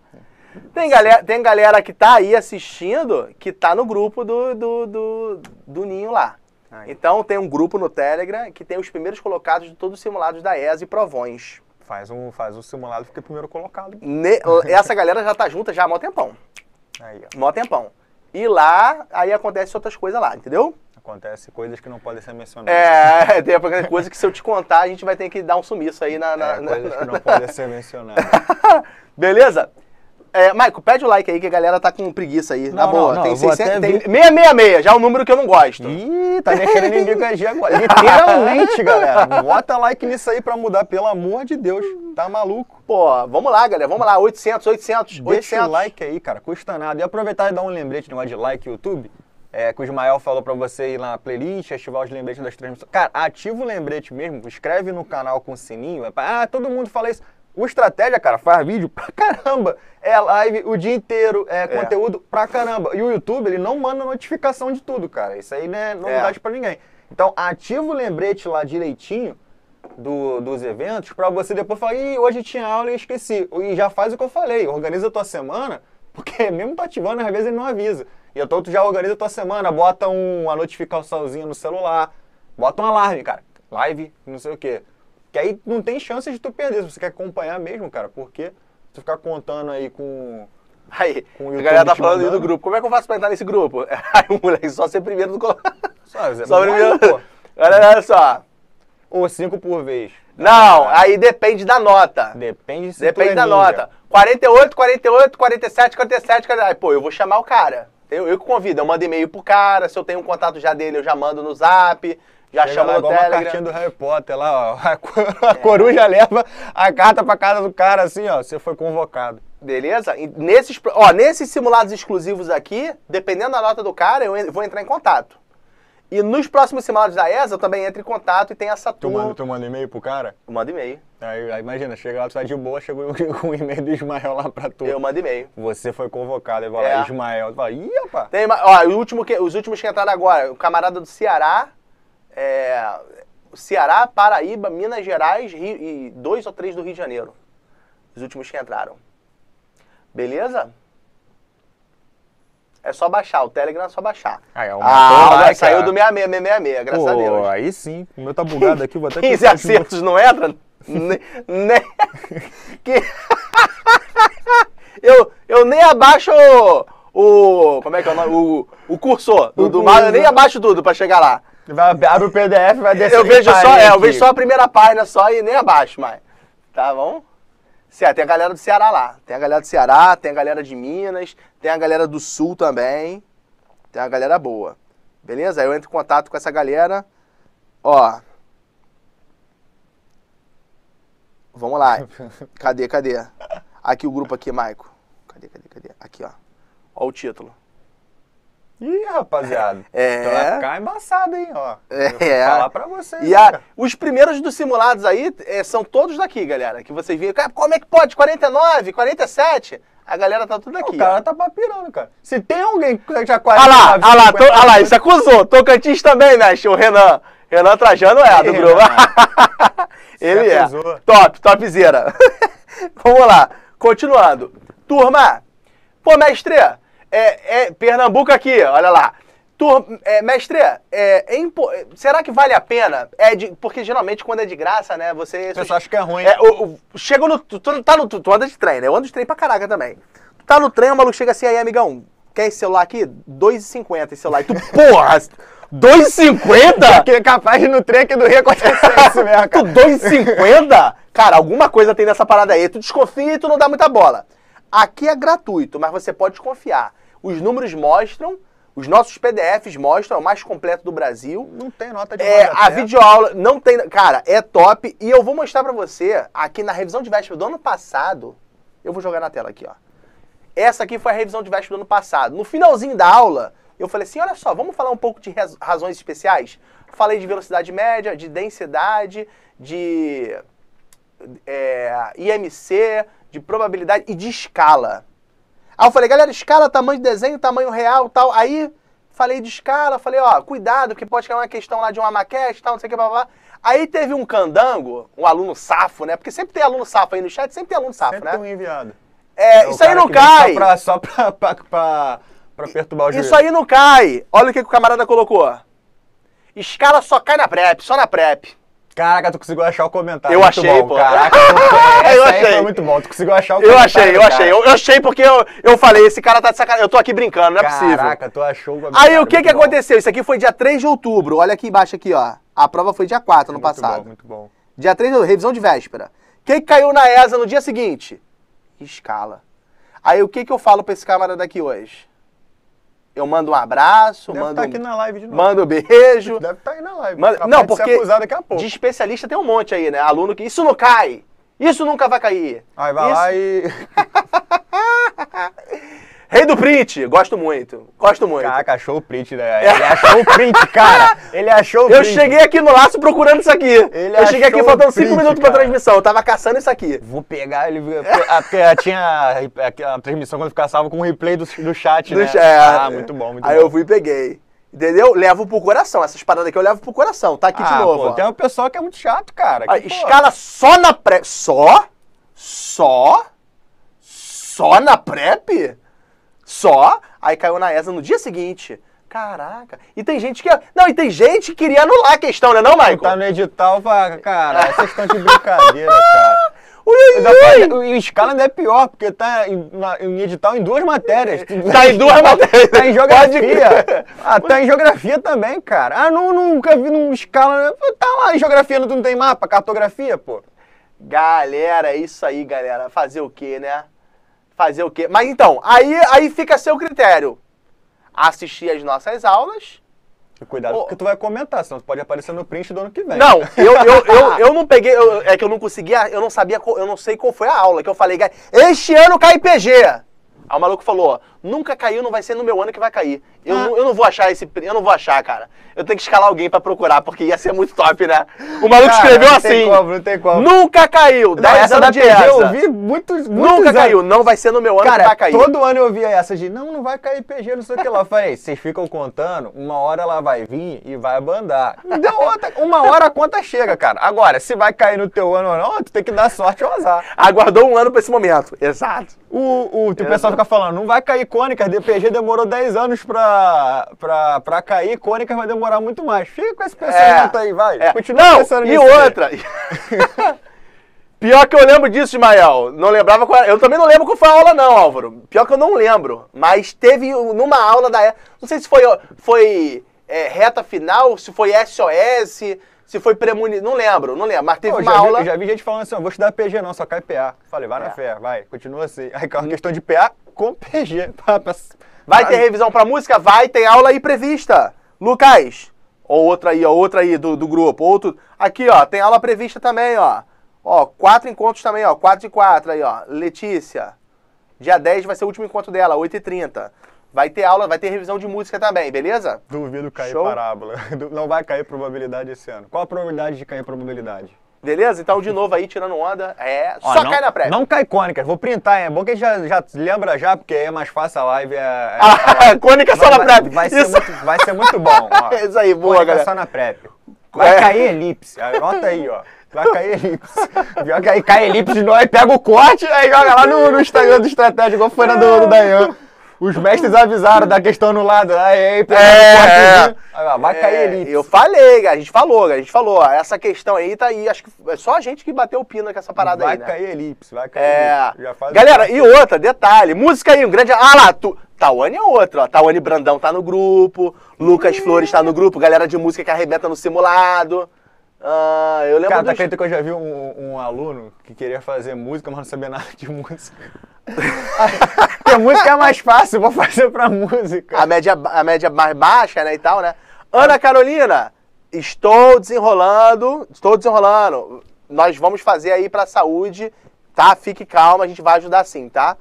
Tem galera, tem galera que tá aí assistindo que tá no grupo do, do, do, do Ninho lá. Aí. Então tem um grupo no Telegram que tem os primeiros colocados de todos os simulados da ESA e provões. Faz um, faz um simulado, fica primeiro colocado. Ne- essa galera já tá junta já há mó tempão. Aí, ó. Mó tempão. E lá, aí acontece outras coisas lá, entendeu? Acontece coisas que não podem ser mencionadas. É, [LAUGHS] tem coisa que se eu te contar, a gente vai ter que dar um sumiço aí na. na- É, na- coisas que na- não [LAUGHS] podem ser mencionadas. Beleza? É, Maico, pede o like aí que a galera tá com preguiça aí. na Não, boa. não, não, tem eu vou 600, até tem ver. 666, já é um número que eu não gosto. Ih, tá deixando inimigo agir agora. Literalmente, [LAUGHS] galera. Bota like nisso aí pra mudar, pelo amor de Deus. Tá maluco? Pô, vamos lá, galera. Vamos lá. 800, 800, Deixa 800. o like aí, cara. Custa nada. E aproveitar e dar um lembrete de negócio de like no YouTube. É, que o Ismael falou pra você ir lá na playlist, ativar os lembretes das transmissões. Cara, ativa o lembrete mesmo, escreve no canal com o sininho. É pra- ah, todo mundo fala isso. O Estratégia, cara, faz vídeo pra [LAUGHS] caramba. É live o dia inteiro, é, conteúdo pra caramba. E o YouTube, ele não manda notificação de tudo, cara. Isso aí não é novidade pra ninguém. Então, ativa o lembrete lá direitinho do- dos eventos pra você depois falar, ih, hoje tinha aula e esqueci. E já faz o que eu falei, organiza a tua semana, [LAUGHS] porque mesmo tá ativando, às vezes ele não avisa. E então tu já organiza a tua semana, bota um, uma notificaçãozinha no celular, bota um alarme, cara. Live, não sei o quê. Que aí não tem chance de tu perder, se você quer acompanhar mesmo, cara, porque se tu ficar contando aí com... Aí, Com o a galera tá falando aí do mandando. grupo. Como é que eu faço pra entrar nesse grupo? [LAUGHS] Aí o moleque só ser primeiro do colo- [LAUGHS] Só, Só não primeiro. pô. Olha, olha só. Ou cinco por vez. Não, aí depende da nota. Depende se Depende é da ninja. nota. 48, 48, 47, 47, 47. Aí, pô, eu vou chamar o cara. Eu, eu que convido, eu mando e-mail pro cara. Se eu tenho um contato já dele, eu já mando no zap. Já Chega chamo lá, no igual uma cartinha Telegram. do Harry Potter lá, ó. [LAUGHS] A, co- a coruja leva a carta pra casa do cara assim, ó. Você foi convocado. Beleza? E nesses, ó, nesses simulados exclusivos aqui, dependendo da nota do cara, eu vou entrar em contato. E nos próximos simulados da ESA, eu também entro em contato e tem essa Tu turma. manda, tu manda e-mail pro cara? Eu mando e-mail. Aí, aí imagina, chega lá, tu sai de boa, chegou um, [LAUGHS] um e-mail do Ismael lá pra tu. Eu mando e-mail. Você foi convocado, vai É. lá, Ismael. Tu fala, ih, rapaz. Tem, ó, o último que- os últimos que entraram agora, o camarada do Ceará, é, Ceará, Paraíba, Minas Gerais Rio, e dois ou três do Rio de Janeiro. Os últimos que entraram. Beleza? É só baixar, o Telegram é só baixar. Ah, aumentou o like, saiu ó. do 66, 666, graças a Pô, Deus. aí sim. O meu tá bugado aqui, vou até 15 clicar de novo. acertos não entra? Ne- [LAUGHS] que- [LAUGHS] eu, eu nem abaixo o, o- Como é que é o nome? O, o cursor do, do Mario, eu nem abaixo tudo pra chegar lá. Vai, abre o PDF, vai descer. Eu vejo, só, é, eu vejo só a primeira página só e nem abaixo mais. Tá bom? Tem a galera do Ceará lá. Tem a galera do Ceará, tem a galera de Minas, tem a galera do Sul também. Tem a galera boa. Beleza? Aí eu entro em contato com essa galera. Ó. Vamos lá. [LAUGHS] Cadê, cadê? Aqui o grupo aqui, Maico. Cadê, cadê, cadê? Aqui, ó. Ó o título. Ih, rapaziada. [LAUGHS] É. Tu vai ficar embaçado, hein, ó. É. Vou falar pra vocês. E a- os primeiros dos simulados aí é, são todos daqui, galera. Que vocês viram. Cara, como é que pode? 49, 47? A galera tá tudo aqui. O cara ó. tá papirando, cara. Se tem alguém que já Ah quase. lá, ah lá, to- ah lá, isso acusou. Tocantins também, mexe. O Renan. Renan Trajano é do Ih, grupo. [LAUGHS] Ele é. Top, topzera. [LAUGHS] Vamos lá. Continuando. Turma, pô, mestre, é, é Pernambuco aqui, olha lá. Turma, é, mestre, é, é impo- será que vale a pena? É de- porque geralmente quando é de graça, né, você... O pessoal acha que é ruim. É, o, o- chega no. Tu, tu tá no, tu, tu anda de trem, né? Eu ando de trem pra caraca também. Tu tá no trem, o maluco chega assim, aí, amigão, quer esse celular aqui? 2,50 esse celular. E tu, [LAUGHS] porra! 2,50? Que é capaz de no trem aqui do Rio acontecer [LAUGHS] isso mesmo, Tu cara. 2,50? Cara, alguma coisa tem nessa parada aí. Tu desconfia e tu não dá muita bola. Aqui é gratuito, mas você pode desconfiar. Os números mostram, os nossos PDFs mostram, é o mais completo do Brasil. Não tem nota de É, a videoaula não tem. Cara, é top. E eu vou mostrar pra você aqui na revisão de véspera do ano passado. Eu vou jogar na tela aqui, ó. Essa aqui foi a revisão de véspera do ano passado. No finalzinho da aula, eu falei assim: olha só, vamos falar um pouco de raz- razões especiais? Falei de velocidade média, de densidade, de é, IMC, de probabilidade e de escala. Aí eu falei, galera, escala, tamanho de desenho, tamanho real tal. Aí falei de escala, falei, ó, cuidado, porque pode cair uma questão lá de uma maquete tal, não sei o que, blá, blá. Aí teve um candango, um aluno safo, né? Porque sempre tem aluno safo aí no chat, sempre tem aluno safo, Sempre né? tem um enviado. É, É isso aí não que cai. Só pra, só pra, pra, pra, pra perturbar o. Isso aí não cai. Olha o que, que o camarada colocou. Escala só cai na PrEP, só na PrEP. Caraca, tu conseguiu achar o comentário. Eu Muito achei, bom. pô. Caraca, [LAUGHS] tu- Eu achei. foi muito bom. Tu conseguiu achar o Eu comentário. achei, eu cara. achei. Eu, eu achei porque eu, eu falei, esse cara tá de sacanagem. Eu tô aqui brincando, não é possível. Caraca, tu achou o comentário. Aí o que que bom. aconteceu? Isso aqui foi dia 3 de outubro. Olha aqui embaixo aqui, ó. A prova foi dia 4 no Muito passado. bom, muito bom. Dia 3 de outubro, revisão de véspera. O que que caiu na ESA no dia seguinte? Escala. Aí o que, que eu falo pra esse camarada aqui hoje? Eu mando um abraço, Deve mando, estar aqui na live de novo. mando um beijo. Deve estar aí na live. Capaz não, de ser porque acusado daqui a pouco. de especialista tem um monte aí, né? Aluno que isso não cai, isso nunca vai cair. Aí vai Isso- lá e... [LAUGHS] Rei do print, gosto muito, gosto muito. Caraca, achou o print, né? [LAUGHS] Ele achou o print, cara. Ele achou o Eu print. cheguei aqui no laço procurando isso aqui. Ele eu cheguei aqui faltando o 5 print, minutos pra cara. transmissão. Eu tava caçando isso aqui. Vou pegar ele. Porque tinha a, transmissão quando ficava salvo com o replay do, do chat, Do né? chat. Ah, muito bom, muito Aí bom. eu fui e peguei. Entendeu? Levo pro coração. Essas paradas aqui eu levo pro coração. Tá aqui de Ah, novo. pô, ó. tem um pessoal que é muito chato, cara. Que, escala só na prep. Só? Só? Só na prep? Só? Aí caiu na ESA no dia seguinte. Caraca. E tem gente que. Não, e tem gente que queria anular a questão, né, não, Michael? Tá no edital, cara, [LAUGHS] vocês estão de brincadeira, cara. Ui, ui, Ainda ui. pode- E o escala ainda é pior, porque tá em, na- em edital em duas matérias. [LAUGHS] Tá em duas matérias. Tá em geografia. Ah, tá em geografia também, cara. Ah, não, nunca vi num escala. Tá lá em geografia, não, não tem mapa, cartografia, pô. Galera, é isso aí, galera. Fazer o quê, né? Fazer o quê? Mas então, aí, aí fica a seu critério. Assistir as nossas aulas. Cuidado, porque tu vai comentar, senão tu pode aparecer no print do ano que vem. Não, [LAUGHS] eu, eu, eu, eu não peguei. eu- é que eu não conseguia. Eu não sabia. Eu não sei qual foi a aula que eu falei. Este ano cai PG. Aí o maluco falou: nunca caiu, não vai ser no meu ano que vai cair. Eu, Ah. não, eu não vou achar esse. Eu não vou achar, cara. Eu tenho que escalar alguém pra procurar, porque ia ser muito top, né? O maluco Cara, escreveu não assim. tem como, não tem como. Nunca caiu. Não, 10 essa da ESA. eu ouvi muitos, muitos Nunca anos. caiu. Não vai ser no meu ano que Cara, vai cair. todo ano eu ouvia essa de não, não vai cair PG, não sei o que lá. Eu falei, vocês ficam contando, uma hora ela vai vir e vai bandar. Deu outra, uma hora a conta chega, cara. Agora, se vai cair no teu ano ou não, tu tem que dar sorte ou azar. Aguardou um ano pra esse momento. Exato. O, o, o pessoal fica falando, não vai cair cônicas, DPG demorou 10 anos pra, pra, pra cair, cônicas vai demorar muito mais. Fica com esse pensamento aí, vai. É. Continua Não, pensando e nisso aí. outra. [LAUGHS] Pior que eu lembro disso, Ismael. Não lembrava qual Eu também não lembro qual foi a aula, não, Álvaro. Pior que eu não lembro. Mas teve numa aula da. Não sei se foi, foi é, reta final, se foi SOS, se foi premonição. Não lembro, não lembro. Mas teve Pô, uma aula. vi, já vi gente falando assim, vou estudar PG não, só cai PA. Falei, vai É. na fé, vai, continua assim. [LAUGHS] Aí é uma questão de PA com PG. [LAUGHS] Pra- pra- Vai ter revisão pra música? Vai, tem aula aí prevista. Lucas, ou outra aí, ó, outra aí do, do grupo. Outro. Aqui, ó, tem aula prevista também, ó. Ó, quatro encontros também, ó. Quatro de quatro aí, ó. Letícia. Dia 10 vai ser o último encontro dela, 8h30. Vai ter aula, vai ter revisão de música também, beleza? Duvido cair Show. parábola. [LAUGHS] Não vai cair probabilidade esse ano. Qual a probabilidade de cair probabilidade? Beleza? Então, de novo aí, tirando onda. É, Ó, só não, cai na pré. Não cai cônicas, vou printar, é bom que a gente já, já lembra já, porque aí é mais fácil a live. É, é- Ah, [LAUGHS] cônica só Vai- na prep. Vai, ser muito, vai ser muito bom. Ó. [LAUGHS] Isso aí, boa, Cônica galera. só na prep. Vai É. cair elipse. Anota aí, ó. Vai cair elipse. [LAUGHS] Que aí cai elipse de novo, aí pega o corte, aí joga lá no, no Instagram do Estratégia, igual foi na do, do Dayan. Os mestres avisaram da questão no lado. Aí, aí É, vai cair É, elipse. eu falei, a gente falou, a gente falou. Essa questão aí tá aí, acho que é só a gente que bateu o pino com essa parada vai aí, né? cair elipse, vai cair É. elipse. Já faz Galera, o- e outra, detalhe, música aí, um grande. Ah lá, tu. Tawane é outro, ó. Tawane Brandão tá no grupo, Lucas Flores tá no grupo, galera de música que arrebenta no simulado. Ah, eu lembro Cara, dos... tá acredita que eu já vi um, um aluno que queria fazer música, mas não sabia nada de [LAUGHS] música. [LAUGHS] Porque música é mais fácil, vou fazer pra música. a média, a média mais baixa, né, e tal, né? Ana Carolina, estou desenrolando, estou desenrolando. Nós vamos fazer aí pra saúde, tá? Fique calma, a gente vai ajudar sim, tá?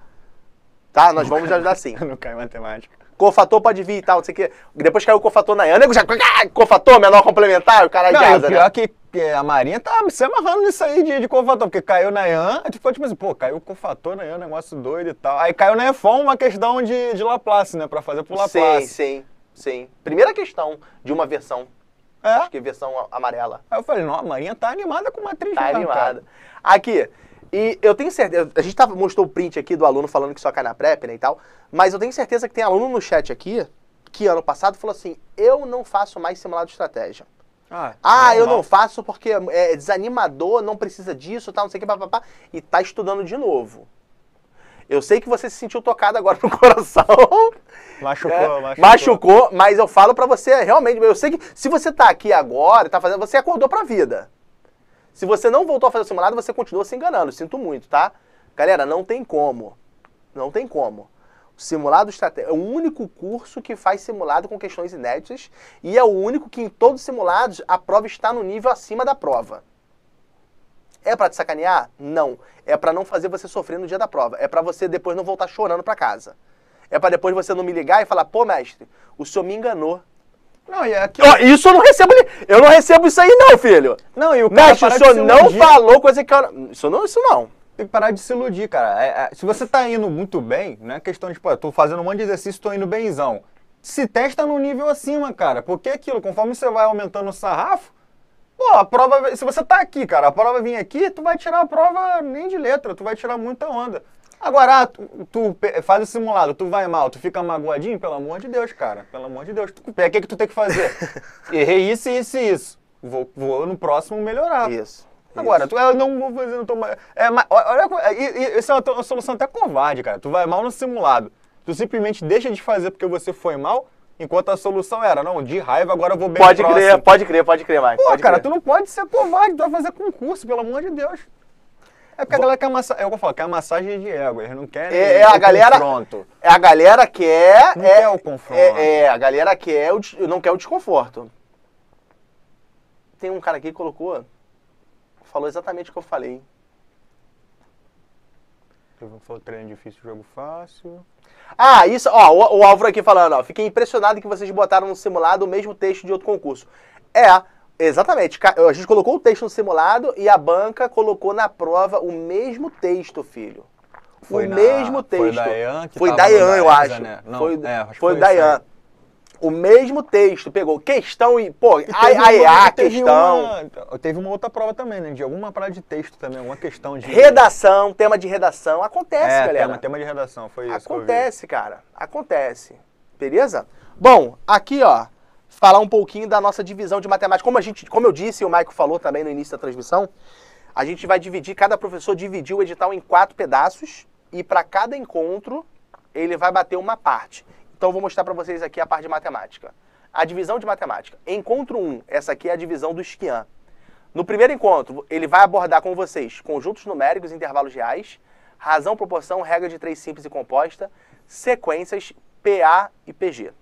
Tá? Nós vamos ajudar sim. [LAUGHS] não cai em matemática. Cofator pode vir e tal, não sei o quê. Depois caiu o cofator na Ana, já. Ah, Cofator, menor complementar, o cara Não, de e o asa, pior né? que, a Marinha tá se amarrando nisso aí de, de cofator, porque caiu na Ian, aí tu ficou tipo assim, pô, caiu o cofator na Ian, negócio doido e tal. Aí caiu na EFON uma questão de, de Laplace, né, pra fazer pro Sim, Laplace. sim, sim. Primeira questão de uma versão. É. Acho que versão a- amarela. Aí eu falei, não, a Marinha tá animada com matriz Tá animada. cara. Aqui, e eu tenho certeza. A gente mostrou o print aqui do aluno falando que só cai na PrEP, né, e tal. Mas eu tenho certeza que tem aluno no chat aqui que ano passado falou assim: eu não faço mais simulado de estratégia. Ah, Ah, eu não faço porque é desanimador, não precisa disso, tal, não sei o que, papapá. E tá estudando de novo. Eu sei que você se sentiu tocado agora [LAUGHS] no coração. Machucou, É, machucou. machucou, mas eu falo pra você, realmente, eu sei que se você tá aqui agora, tá fazendo, você acordou pra vida. Se você não voltou a fazer o simulado, você continua se enganando. Sinto muito, tá? Galera, não tem como. Não tem como. O simulado estratégico é o único curso que faz simulado com questões inéditas e é o único que em todos os simulados a prova está no nível acima da prova. É para te sacanear? Não. É para não fazer você sofrer no dia da prova. É para você depois não voltar chorando para casa. É para depois você não me ligar e falar: "Pô, mestre, o senhor me enganou". Não, e aqui. Ó, isso eu não recebo, eu não recebo isso aí não, filho. Não, e o cara Mestre, o senhor se não falou coisa que eu... Isso não, isso não. Tem que parar de se iludir, cara. É- é- se você tá indo muito bem, não é questão de, pô, eu tô fazendo um monte de exercício, tô indo benzão. Se testa no nível acima, cara. Porque é aquilo, conforme você vai aumentando o sarrafo, pô, a prova. Se você tá aqui, cara, a prova vir aqui, tu vai tirar a prova nem de letra, tu vai tirar muita onda. Agora, ah, tu, tu faz o simulado, tu vai mal, tu fica magoadinho, pelo amor de Deus, cara. Pelo amor de Deus. Tu, o que, que tu tem que fazer? [LAUGHS] Errei isso, isso e isso. Vou, vou no próximo melhorar. Isso. Agora, tu, eu não vou fazer, não tô mais. É, mas, olha, e- isso é uma, uma solução até covarde, cara. Tu vai mal no simulado. Tu simplesmente deixa de fazer porque você foi mal, enquanto a solução era, não, de raiva, agora eu vou bem Pode crer, pode crer, pode crer, Mike. Pô, pode cara, crer. tu não pode ser covarde, tu vai fazer concurso, pelo amor de Deus. É porque a galera quer massagem, é o que eu falo, quer massagem de ego, eles não querem É, é a galera. confronto. É a galera que é. Não é, quer o confronto. É, é, a galera que é o, não quer o desconforto. Tem um cara aqui que colocou. Falou exatamente o que eu falei. Falou treino difícil, jogo fácil. Ah, isso, ó, o, o Álvaro aqui falando, ó. Fiquei impressionado que vocês botaram no simulado o mesmo texto de outro concurso. É, exatamente. A gente colocou o texto no simulado e a banca colocou na prova o mesmo texto, filho. Foi o na- mesmo texto. foi da Ian que Foi eu acho. né? Não, foi é, acho foi foi da isso Ian. aí. O mesmo texto, pegou questão e, pô, E a, a uma- EA, e teve questão, uma- teve uma outra prova também, né? De alguma parada de texto também, alguma questão de. redação, tema de redação. Acontece, É, galera. tema, tema de redação, foi isso. Acontece, cara. Acontece. Beleza? Bom, aqui, ó, falar um pouquinho da nossa divisão de matemática. Como a gente, como eu disse e o Maico falou também no início da transmissão, a gente vai dividir, cada professor dividiu o edital em quatro pedaços e para cada encontro ele vai bater uma parte. Então eu vou mostrar para vocês aqui a parte de matemática. A divisão de matemática. Encontro 1, essa aqui é a divisão do esquian. No primeiro encontro, ele vai abordar com vocês conjuntos numéricos intervalos reais, razão, proporção, regra de três simples e composta, sequências, PA e PG.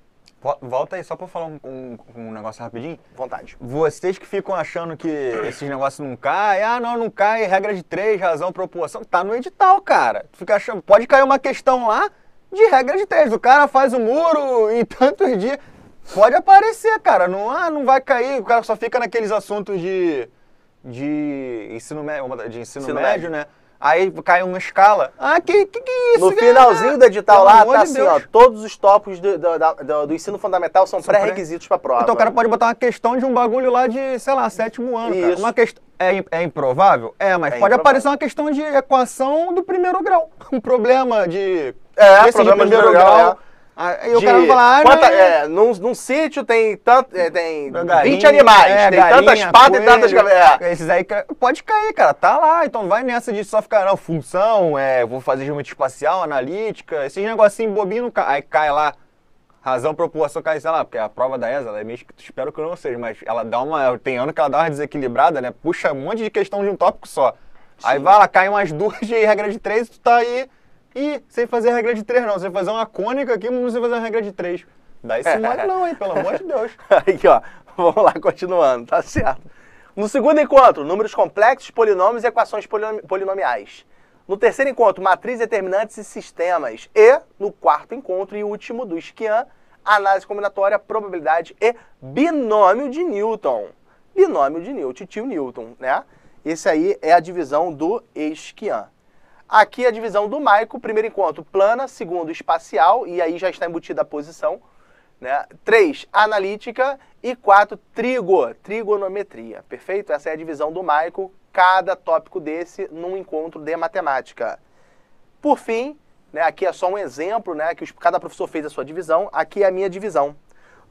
Vo- Volta aí só pra falar um, um- um negócio rapidinho. Vontade. Vocês que ficam achando que esses negócios não caem, ah, não, não cai, regra de três, razão, proporção, tá no edital, cara. Tu fica achando, pode cair uma questão lá de regra de três. O cara faz o muro [LAUGHS] em tantos dias. Pode aparecer, cara. Não, ah, não vai cair. O cara só fica naqueles assuntos de, de ensino, de ensino, Ensino médio, né? Aí cai uma escala. Ah, que que, que isso, No cara? finalzinho do edital Pelo lá, tá de assim, Deus. ó, todos os tópicos do, do- do- do ensino fundamental são, São pré- pré-requisitos pra prova. Então o cara pode botar uma questão de um bagulho lá de, sei lá, sétimo ano. Cara. Isso. Uma questão. É, é improvável? É, mas É pode improvável. aparecer uma questão de equação do primeiro grau. [LAUGHS] Um problema de. É, problema de primeiro grau, é. Aí o De cara vai falar, ah, quanta- não, é, num, num sítio tem, tanto, é, tem galinha, 20 animais, é, tem galinha, tantas patas e tantas cabeças. É. Esses aí pode cair, cara. Tá lá. Então vai nessa de só ficar, não, função, é, vou fazer geometria espacial, analítica, esses negocinhos bobinhos não cai. Aí cai lá. Razão, proporção, cai, sei lá, porque a prova da ESA, ela é meio que espero que não seja, mas ela dá uma. Tem ano que ela dá uma desequilibrada, né? Puxa um monte de questão de um tópico só. Aí vai lá, cai umas [LAUGHS] duas de regra de três e tu tá aí. Ih, sem fazer regra de três, não. Sem fazer uma cônica aqui, mas não sei fazer uma regra de três. Dá esse mole não, hein? Pelo amor de Deus. [LAUGHS] Aqui, ó. Vamos lá, continuando, tá certo. No segundo encontro, números complexos, polinômios e equações polinom- polinomiais. No terceiro encontro, matriz, determinantes e sistemas. E, no quarto encontro e último do Esquian, análise combinatória, probabilidade e binômio de Newton. Binômio de Newton, tio Newton, né? Esse aí é a divisão do Esquian. Aqui a divisão do Maico, primeiro encontro plana, segundo espacial, e aí já está embutida a posição. Né? Três, analítica. E quatro, trigo, trigonometria. Perfeito? Essa é a divisão do Maico, cada tópico desse num encontro de matemática. Por fim, né, aqui é só um exemplo, né, que cada professor fez a sua divisão. Aqui é a minha divisão.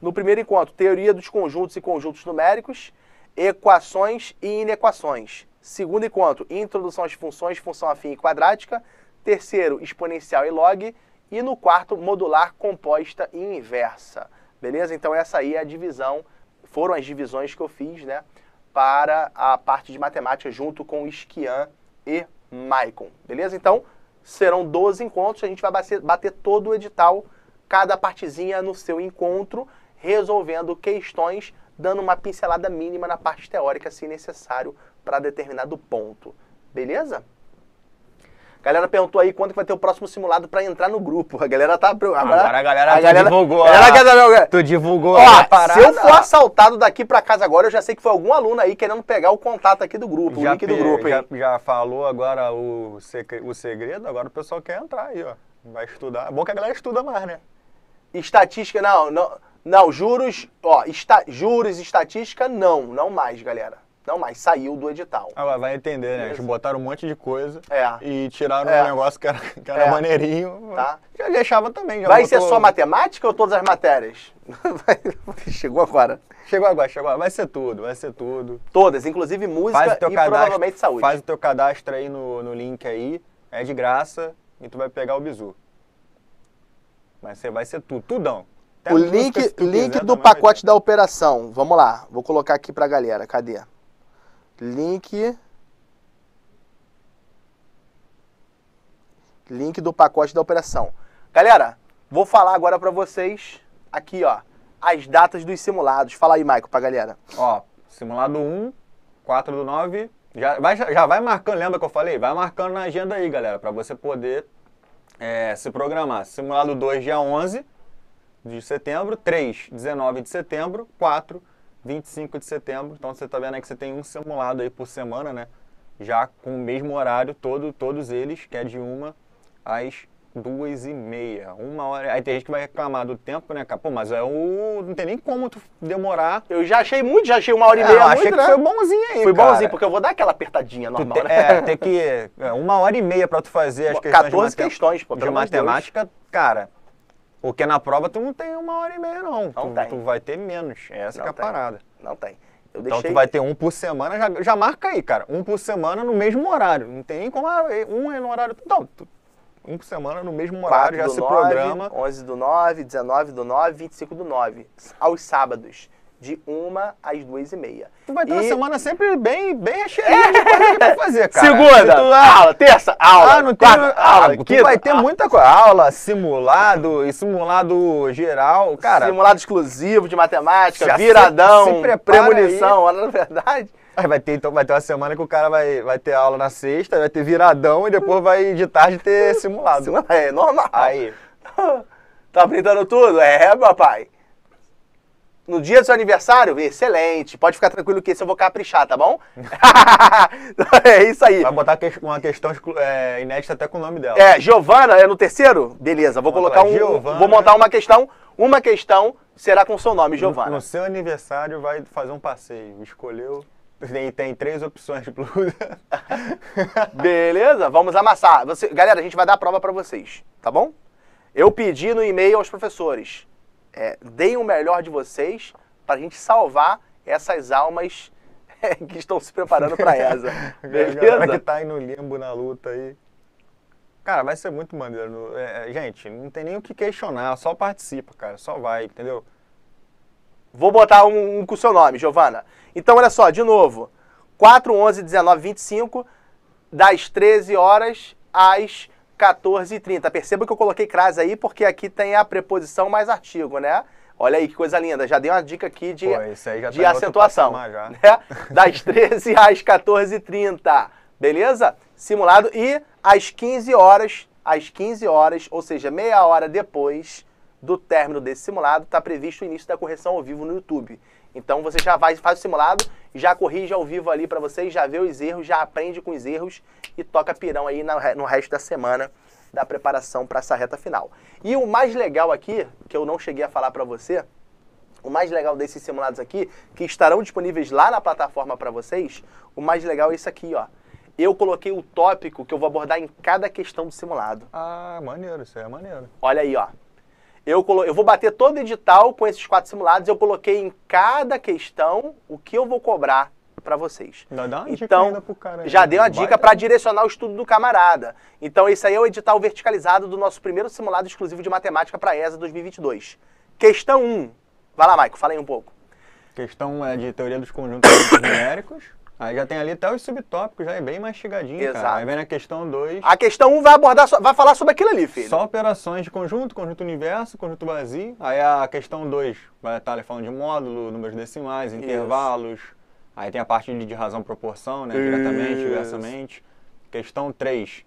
No primeiro encontro, teoria dos conjuntos e conjuntos numéricos, equações e inequações. Segundo encontro, introdução às funções, função afim e quadrática. Terceiro, exponencial e log. E no quarto, modular, composta e inversa. Beleza? Então essa aí é a divisão, foram as divisões que eu fiz, né, para a parte de matemática junto com Esquian e Maicon. Beleza? Então, serão 12 encontros, a gente vai bater, bater todo o edital, cada partezinha no seu encontro, resolvendo questões, dando uma pincelada mínima na parte teórica, se necessário, para determinado ponto. Beleza? A galera perguntou aí quando que vai ter o próximo simulado para entrar no grupo. A galera tá. Agora, Agora a galera, a galera- divulgou. a galera a- Tu divulgou Ó, a parada. se eu for assaltado daqui pra casa agora, eu já sei que foi algum aluno aí querendo pegar o contato aqui do grupo, o link do grupo já, já falou agora o, o segredo, agora o pessoal quer entrar aí, ó. Vai estudar. É bom que a galera estuda mais, né? Estatística, não, não, não, juros, ó, esta, juros, estatística, não, não mais, galera. Não mais, saiu do edital. Agora vai entender, né? Eles botaram um monte de coisa É. e tiraram É. um negócio que era, que era É. maneirinho. Tá. Já deixava também. Já Vai ser botou- só matemática ou todas as matérias? [LAUGHS] Chegou agora. Chegou agora, chegou agora. Vai ser tudo, vai ser tudo. Todas, inclusive música e cadastro. provavelmente saúde. Faz o teu cadastro aí no, no link aí. É de graça e tu vai pegar o bizu. Vai ser, vai ser tudo, tudão. Até o link, link quiser, do vai pacote da operação. Vamos lá, vou colocar aqui pra galera. Cadê? Link. Link do pacote da operação. Galera, vou falar agora pra vocês aqui, ó, as datas dos simulados. Fala aí, Maico, pra galera. Ó, simulado 1, 4 do 9. Já vai, já vai marcando, lembra que eu falei? Vai marcando na agenda aí, galera, pra você poder é, se programar. Simulado 2, dia 11 de setembro. 3, 19 de setembro. 4, 25 de setembro. Então você tá vendo aí que você tem um simulado aí por semana, né? Já com o mesmo horário, todo, todos eles, que é de uma às duas e meia. Uma hora. Aí tem gente que vai reclamar do tempo, né, cara? Pô, mas é o. Não tem nem como tu demorar Eu já achei muito, já achei uma hora e é, meia eu muito, achei que né? foi bonzinho aí, Foi cara. bonzinho, porque eu vou dar aquela apertadinha normal, te- né? É, tem que... é, Uma hora e meia pra tu fazer as questões 14 de, mate- questões, pô, de de Deus. matemática, cara. Porque na prova tu não tem uma hora e meia, não. Não tu, tem. tu vai ter menos. Essa Não que é a tem. parada. Não tem. Eu Então deixei... tu vai ter um por semana, já, já marca aí, cara. Um por semana no mesmo horário. Não tem como ah, um é no horário. Não, tu- um por semana no mesmo 4 horário, já se 9, programa. 11 do 9, 19 do 9, 25 do 9. Aos sábados, de 1 às 2 e meia. Tu vai ter uma E- semana sempre bem, bem cheinha de coisa pra fazer, cara. Segunda, Se tu- aula. Terça, aula. Ah, não tem. quarta, aula. tu quinta, vai ter aula. muita coisa. Aula, simulado e simulado geral. Cara, Simulado exclusivo de matemática, Já se- viradão, se prepara premonição. Olha, na verdade... aí vai ter, então vai ter uma semana que o cara vai, vai ter aula na sexta, vai ter viradão e depois vai de tarde ter simulado. É normal. Aí. [LAUGHS] Tá brindando tudo? É, papai. No dia do seu aniversário? Excelente. Pode ficar tranquilo que esse eu vou caprichar, tá bom? [LAUGHS] é isso aí. Vai botar uma questão é, inédita até com o nome dela. É, Giovana é no terceiro? Beleza, vou colocar um. Giovana. Vou montar uma questão. Uma questão será com seu nome, No, Giovana. no seu aniversário vai fazer um passeio. Escolheu. Tem, tem três opções de blusa. [LAUGHS] Beleza? Vamos amassar. Você- galera, a gente vai dar a prova pra vocês, tá bom? Eu pedi no e-mail aos professores. É, deem o melhor de vocês pra gente salvar essas almas [LAUGHS] que estão se preparando pra essa. A [LAUGHS] galera que Beleza? tá aí no limbo na luta aí. Cara, vai ser muito maneiro. É, é, gente, não tem nem o que questionar, só participa, cara. Só vai, entendeu? Vou botar um, um com o seu nome, Giovana. Então, olha só, de novo. 4, 11, 19, 25, das 13 horas às 14h30. Perceba que eu coloquei crase aí, porque aqui tem a preposição mais artigo, né? Olha aí que coisa linda. Já dei uma dica aqui de, Pô, tá de outro acentuação. patamar né? Das [LAUGHS] 13 às 14h30. Beleza? Simulado. E às 15 horas, às 15 horas, ou seja, meia hora depois do término desse simulado, está previsto o início da correção ao vivo no YouTube. Então você já vai, faz o simulado, já corrige ao vivo ali para vocês, já vê os erros, já aprende com os erros e toca pirão aí no resto da semana da preparação para essa reta final. E o mais legal aqui, que eu não cheguei a falar para você, o mais legal desses simulados aqui, que estarão disponíveis lá na plataforma para vocês, o mais legal é isso aqui, ó. Eu coloquei o tópico que eu vou abordar em cada questão do simulado. Ah, maneiro, isso aí é maneiro. Olha aí, ó. Eu, colo... eu vou bater todo o edital com esses quatro simulados. Eu coloquei em cada questão o que eu vou cobrar para vocês. Dá uma dica Então, ainda pro cara aí, já dei uma dica para direcionar o estudo do camarada. Então, esse aí é o edital verticalizado do nosso primeiro simulado exclusivo de matemática para a ESA 2022. Questão 1. Vai lá, Maico, fala aí um pouco. Questão é de teoria dos conjuntos [COUGHS] numéricos. Aí já tem ali até os subtópicos, já é bem mastigadinho, Exato. cara. Aí vem na questão 2, A questão 1 vai abordar, vai falar sobre aquilo ali, filho. só operações de conjunto, conjunto universo, conjunto vazio. Aí a questão 2 vai estar ali falando de módulo, números decimais, intervalos. Aí tem a parte de, de razão proporção, né? Diretamente, Isso. diversamente. Questão 3,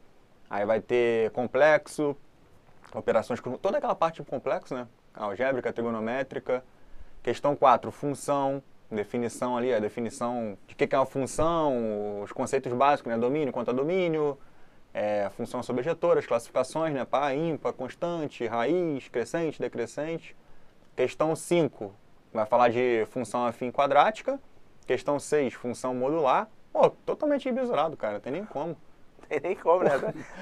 aí vai ter complexo, operações com toda aquela parte de complexo, né? Algébrica, trigonométrica. Questão 4, função, definição ali, a definição de que que é uma função, os conceitos básicos, né? Domínio, conta domínio, é, função sobre as classificações, né? Par, ímpar, constante, raiz, crescente, decrescente. Questão 5, vai falar de função afim quadrática. Questão 6, função modular. Pô, totalmente embesurado, cara, não tem nem como. [LAUGHS] Nem como, né?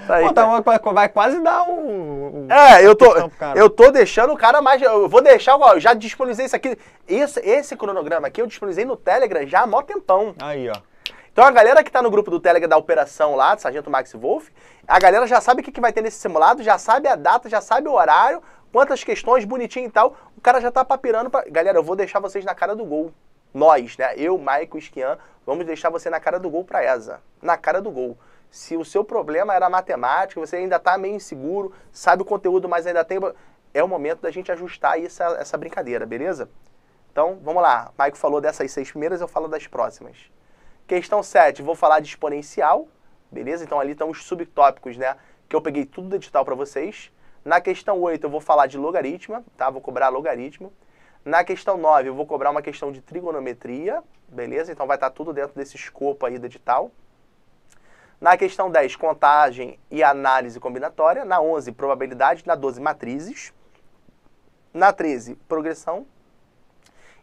Tá aí, Pô, tá. tá, vai, vai quase dar o... o- É, eu tô, eu tô deixando o cara mais. Eu vou deixar, ó, eu já disponibilizei isso aqui. Esse, esse cronograma aqui eu disponibilizei no Telegram já há mó tempão. Aí, ó. Então a galera que tá no grupo do Telegram da operação lá, do Sargento Max Wolf, a galera já sabe o que, que vai ter nesse simulado, já sabe a data, já sabe o horário, quantas questões, bonitinho e tal. O cara já tá papirando pra. Galera, eu vou deixar vocês na cara do gol. Nós, né? Eu, Maico Esquian, vamos deixar você na cara do gol pra ESA. Na cara do gol. Se o seu problema era matemática, você ainda tá meio inseguro, sabe o conteúdo, mas ainda tem. É o momento da gente ajustar essa, essa brincadeira, beleza? Então, vamos lá. Maico falou dessas seis primeiras, eu falo das próximas. Questão 7, vou falar de exponencial, beleza? Então ali estão os subtópicos, né? Que eu peguei tudo do edital para vocês. Na questão 8 eu vou falar de logaritmo, tá? Vou cobrar logaritmo. Na questão 9 eu vou cobrar uma questão de trigonometria, beleza? Então vai estar tudo dentro desse escopo aí do edital. Na questão 10, contagem e análise combinatória. Na 11, probabilidade. Na 12, matrizes. Na 13, progressão.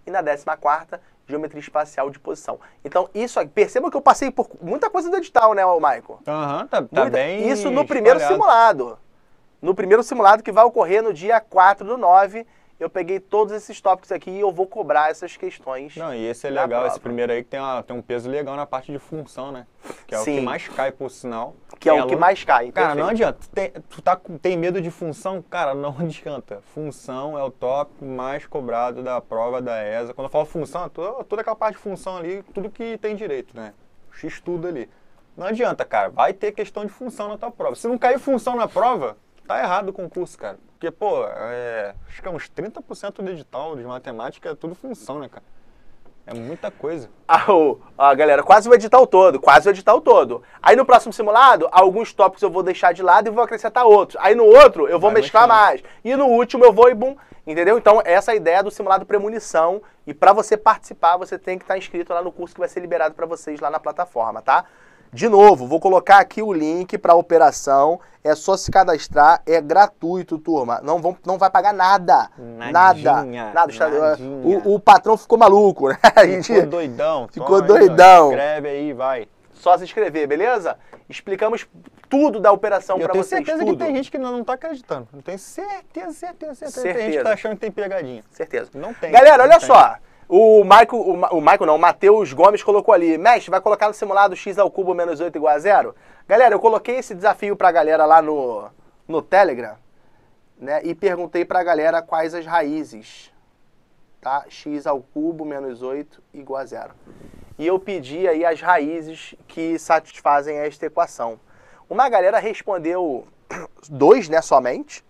E na 14ª, geometria espacial de posição. Então, isso aqui, perceba que eu passei por muita coisa do edital, né, Michael? Aham, tá, tá Muita- bem Isso no primeiro espalhado. simulado. No primeiro simulado que vai ocorrer no dia 4 do 9, eu peguei todos esses tópicos aqui e eu vou cobrar essas questões. Não, e esse é legal, prova. esse primeiro aí que tem, uma- tem um peso legal na parte de função, né? Que é o Sim. que mais cai, por sinal. Que é o que mais cai. Cara, não perfeito. adianta. Tu tem, tu tá, tem medo de função? Cara, não [LAUGHS] adianta. Função é o tópico mais cobrado da prova da ESA. Quando eu falo função, é toda, toda aquela parte de função ali, tudo que tem direito, né? X tudo ali. Não adianta, cara. Vai ter questão de função na tua prova. Se não cair função na prova, tá errado o concurso, cara. Porque, pô, é, acho que é uns 30% do edital de matemática é tudo função, né, cara? É muita coisa. [LAUGHS] Ah, o- ah, galera, quase o edital todo, quase o edital todo. Aí no próximo simulado, alguns tópicos eu vou deixar de lado e vou acrescentar outros. Aí no outro, eu vou Vai mesclar mais. E no último eu vou e bum, entendeu? Então essa é a ideia do simulado premonição. E para você participar, você tem que estar inscrito lá no curso que vai ser liberado para vocês lá na plataforma, tá? De novo, vou colocar aqui o link para a operação. É só se cadastrar, é gratuito, turma. Não, vão, não vai pagar nada. nada. Nadinha, Nada. Está- nadinha. O, o patrão ficou maluco, né? A gente- Ficou doidão. [LAUGHS] Ficou Toma doidão. Escreve aí, vai. só se inscrever, beleza? Explicamos tudo da operação E eu para tenho vocês, certeza tudo. que tem gente que não, não tá acreditando. Eu tenho certeza, certeza, certeza. Tem gente Certeza. que tá achando que tem pegadinha. Certeza. Não tem. Galera, não olha tem. só. O Michael, o, o Michael não, o Matheus Gomes colocou ali. Mestre, vai colocar no simulado x ao cubo menos 8 igual a zero? Galera, eu coloquei esse desafio pra galera lá no, no Telegram, né? E perguntei pra galera quais as raízes, tá? x ao cubo menos 8 igual a zero. E eu pedi aí as raízes que satisfazem esta equação. Uma galera respondeu [COUGHS] dois, né, somente.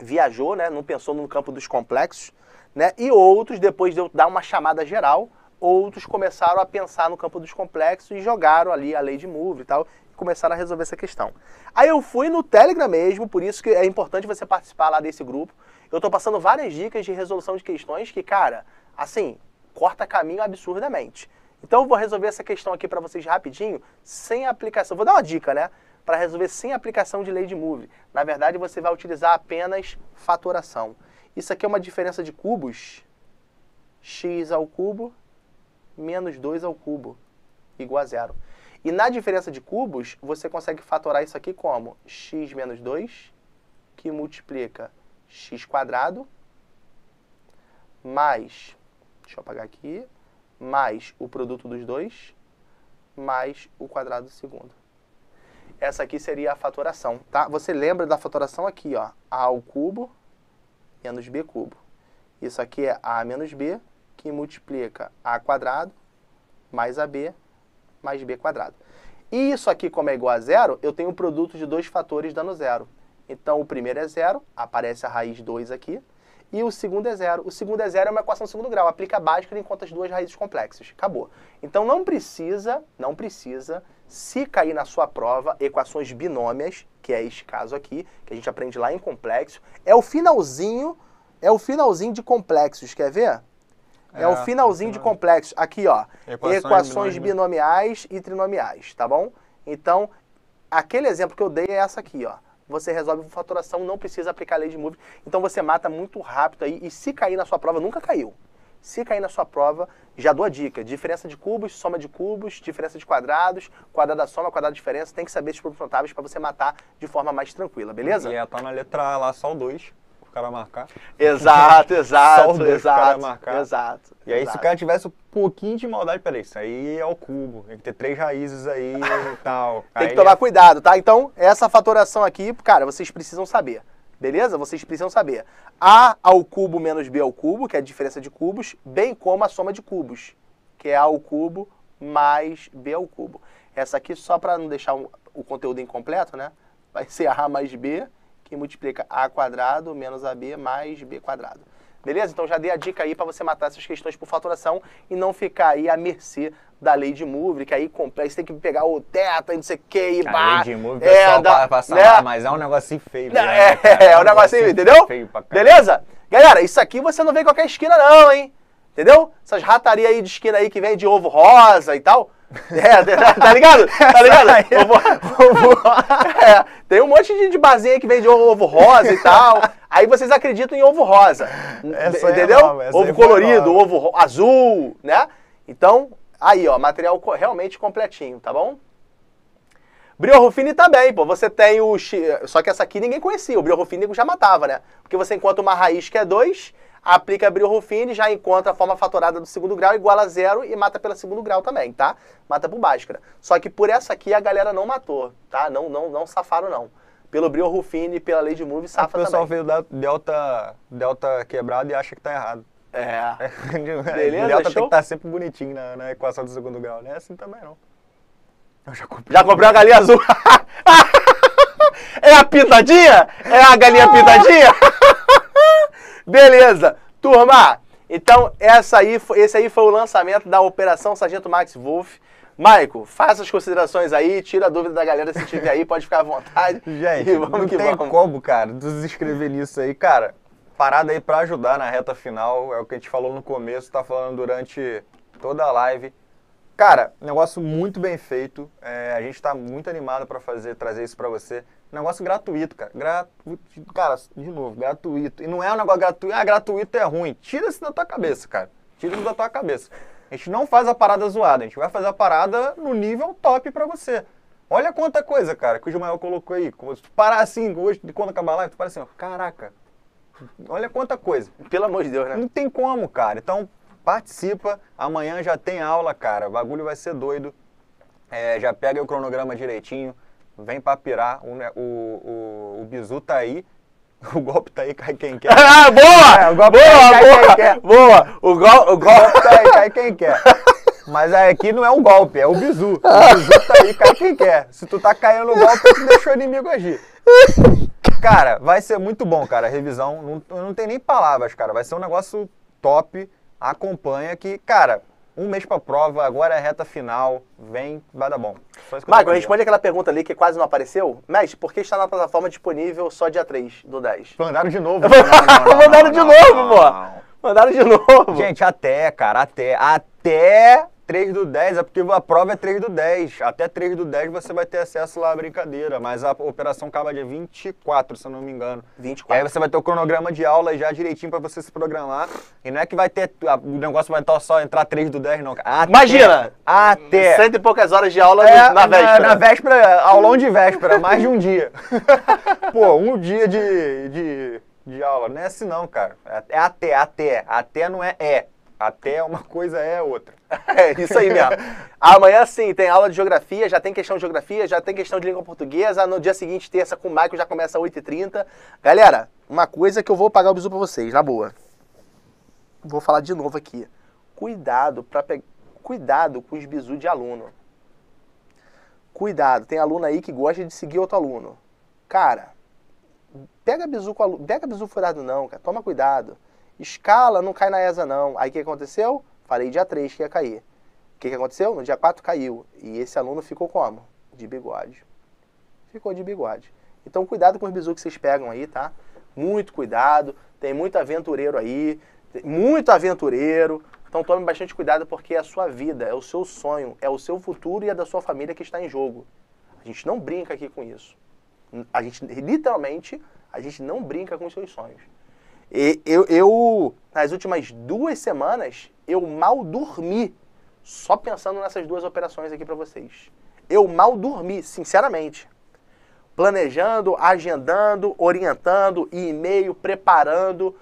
Viajou, né, não pensou no campo dos complexos, né? E outros, depois de eu dar uma chamada geral, outros começaram a pensar no campo dos complexos e jogaram ali a lei de Moore e tal, e começaram a resolver essa questão. Aí eu fui no Telegram mesmo, por isso que é importante você participar lá desse grupo. Eu tô passando várias dicas de resolução de questões que, cara, assim, corta caminho absurdamente. Então eu vou resolver essa questão aqui para vocês rapidinho, sem aplicação. Vou dar uma dica, né? Para resolver sem aplicação de lei de Moore. Na verdade, você vai utilizar apenas fatoração. Isso aqui é uma diferença de cubos. x ao cubo menos 2 ao cubo igual a zero. E na diferença de cubos, você consegue fatorar isso aqui como x menos 2, que multiplica x quadrado, mais, deixa eu apagar aqui, mais o produto dos dois, mais o quadrado do segundo. Essa aqui seria a fatoração, tá? Você lembra da fatoração aqui, ó, a ao cubo menos b cubo. Isso aqui é a menos b, que multiplica a quadrado mais ab mais b quadrado. E isso aqui, como é igual a zero, eu tenho um produto de dois fatores dando zero. Então, o primeiro é zero, aparece a raiz 2 aqui. E o segundo é zero. O segundo é zero é uma equação de segundo grau. Aplica a básica e encontra as duas raízes complexas. Acabou. Então, não precisa, não precisa, se cair na sua prova, equações binômias, que é este caso aqui, que a gente aprende lá em complexo. É o finalzinho, é o finalzinho de complexos. Quer ver? É, É, o finalzinho de complexos. Aqui, ó. Equações Equações, binomiais. e trinomiais, tá bom? Então, aquele exemplo que eu dei é essa aqui, ó. Você resolve por fatoração, não precisa aplicar a lei de Moore. Então você mata muito rápido aí. E se cair na sua prova, nunca caiu. Se cair na sua prova, já dou a dica. Diferença de cubos, soma de cubos, diferença de quadrados, quadrado da soma, quadrado da diferença. Tem que saber esses produtos notáveis para você matar de forma mais tranquila, beleza? E ia tá na letra A lá, só o 2, o cara marcar. Exato, [LAUGHS] Só exato, o dois pro cara exato, marcar. exato. E aí, se exato. o cara tivesse um pouquinho de maldade, peraí, isso aí é o cubo. Tem que ter três raízes aí e [LAUGHS] tal. Tem Aí que tomar cuidado, tá? Então, essa fatoração aqui, cara, vocês precisam saber. Beleza? Vocês precisam saber. A ao cubo menos B ao cubo, que é a diferença de cubos, bem como a soma de cubos, que é A ao cubo mais B ao cubo. Essa aqui, só para não deixar um- o conteúdo incompleto, né? Vai ser A mais B, que multiplica A quadrado menos AB mais B quadrado. Beleza? Então já dei a dica aí para você matar essas questões por fatoração e não ficar aí à mercê da lei de Moore, que aí complexo, tem que pegar o teta e não sei o que e A pá. lei de move, É, pessoal dá- pa- passa né? lá, mas é um negocinho feio. Não, né, é, [LAUGHS] é, o negocinho, entendeu? Feio pra caralho. Beleza? Galera, isso aqui você não vê em qualquer esquina não, hein? Entendeu? Essas ratarias aí de esquina aí que vem de ovo rosa e tal. [LAUGHS] É, tá- tá ligado? Tá ligado? [LAUGHS] Ovo, ovo- [LAUGHS] é, tem um monte de, de barzinho aí que vem de ovo rosa e tal. Aí vocês acreditam em ovo rosa. Essa é entendeu? nova, essa aí ovo colorido, nova. ovo azul, né? Então, aí, ó, material realmente completinho, tá bom? Brio Ruffini também, pô. Você tem o. Só que essa aqui ninguém conhecia. O Brio Ruffini já matava, né? Porque você encontra uma raiz que é 2, aplica Brio Ruffini, já encontra a forma fatorada do segundo grau igual a zero e mata pelo segundo grau também, tá? Mata por Bhaskara. Só que por essa aqui a galera não matou, tá? Não, não, não safaram, não. Pelo Brio Ruffini e pela lei de Move, O safa pessoal também. veio da delta, delta quebrado e acha que tá errado. É. [LAUGHS] Beleza, delta tem show? que estar sempre bonitinho na, na equação do segundo grau. Não é assim também, não. Eu já comprei. Já comprei uma galinha azul. [LAUGHS] é a pintadinha? É a galinha pintadinha? [LAUGHS] Beleza. Turma, então essa aí, esse aí foi o lançamento da Operação Sargento Max Wolf. Maico, faça as considerações aí, tira a dúvida da galera se tiver aí, pode ficar à vontade. [LAUGHS] Gente, E vamos não tem vamos. como, cara, desescrever nisso aí. Cara, parada aí pra ajudar na reta final, é o que a gente falou no começo, tá falando durante toda a live. Cara, negócio muito bem feito. é, a gente tá muito animado pra fazer, trazer isso pra você. Negócio gratuito, cara. Gratuito. Cara, de novo, gratuito. E não é um negócio gratuito. Ah, gratuito é ruim. Tira isso da tua cabeça, cara. Tira isso da tua cabeça. A gente não faz a parada zoada, a gente vai fazer a parada no nível top pra você. Olha quanta coisa, cara, que o Jumael colocou aí. Se tu parar assim, hoje, quando acabar a live, tu para assim, ó, caraca, olha quanta coisa. Pelo amor de Deus, né? Não tem como, cara. Então, participa. Amanhã já tem aula, cara. O bagulho vai ser doido. É, já pega o cronograma direitinho. Vem pra pirar. O, o, o, o bizu tá aí. [LAUGHS] O golpe tá aí, cai quem quer. [LAUGHS] Ah, boa! É, o golpe boa, cai quem boa, quer. boa! O gol, o O gol. golpe tá aí, cai quem quer. Mas aqui não é um golpe, é o bizu. O bizu tá aí, cai quem quer. Se tu tá caindo no golpe, tu deixou o inimigo agir. Cara, vai ser muito bom, cara. A revisão, não, não tem nem palavras, cara. Vai ser um negócio top. Acompanha que, cara, um mês pra prova, agora é a reta final. Vem, vai dar bom. Pra responde aquela pergunta ali que quase não apareceu. Mestre, por que está na plataforma disponível só dia 3 do 10? dizer. Mandaram de novo. [LAUGHS] Mandaram de novo, pô. Mandaram de novo. Gente, até, cara, até. Até 3 do 10, é porque a prova é 3 do 10. Até 3 do 10 você vai ter acesso lá à brincadeira. Mas a operação acaba dia 24, se eu não me engano. 24. E aí você vai ter o cronograma de aula já direitinho pra você se programar. E não é que vai ter. O negócio vai só entrar 3 do 10, não. Até- Imagina! Até! Cento e poucas horas de aula É, na véspera. Na, véspera, aulão de véspera, [LAUGHS] mais de um dia. [LAUGHS] Pô, um dia de, de, de aula. Não é assim não, cara. É até, até. Até não é é. Até uma coisa é outra. [LAUGHS] É, isso aí mesmo. Amanhã sim, tem aula de geografia, já tem questão de geografia, já tem questão de língua portuguesa. No dia seguinte, terça, com o Michael, já começa às 8h30. Galera, uma coisa que eu vou pagar o bisu pra vocês, na boa. Vou falar de novo aqui. Cuidado para pe... Cuidado com os bisu de aluno. Cuidado, tem aluno aí que gosta de seguir outro aluno. Cara, pega bizu com aluno, pega bizu furado não, cara, toma cuidado. Escala, não cai na ESA não. Aí o que aconteceu? Falei dia 3 que ia cair. O que, que aconteceu? No dia 4 caiu. E esse aluno ficou como? De bigode. Ficou de bigode. Então cuidado com os bizu que vocês pegam aí, tá? Muito cuidado. Tem muito aventureiro aí. Muito aventureiro. Então tome bastante cuidado porque é a sua vida, é o seu sonho, é o seu futuro e é da sua família que está em jogo. A gente não brinca aqui com isso. A gente, literalmente, a gente não brinca com os seus sonhos. E eu, eu, nas últimas duas semanas, eu mal dormi só pensando nessas duas operações aqui para vocês. Eu mal dormi, sinceramente. Planejando, agendando, orientando, e-mail, preparando,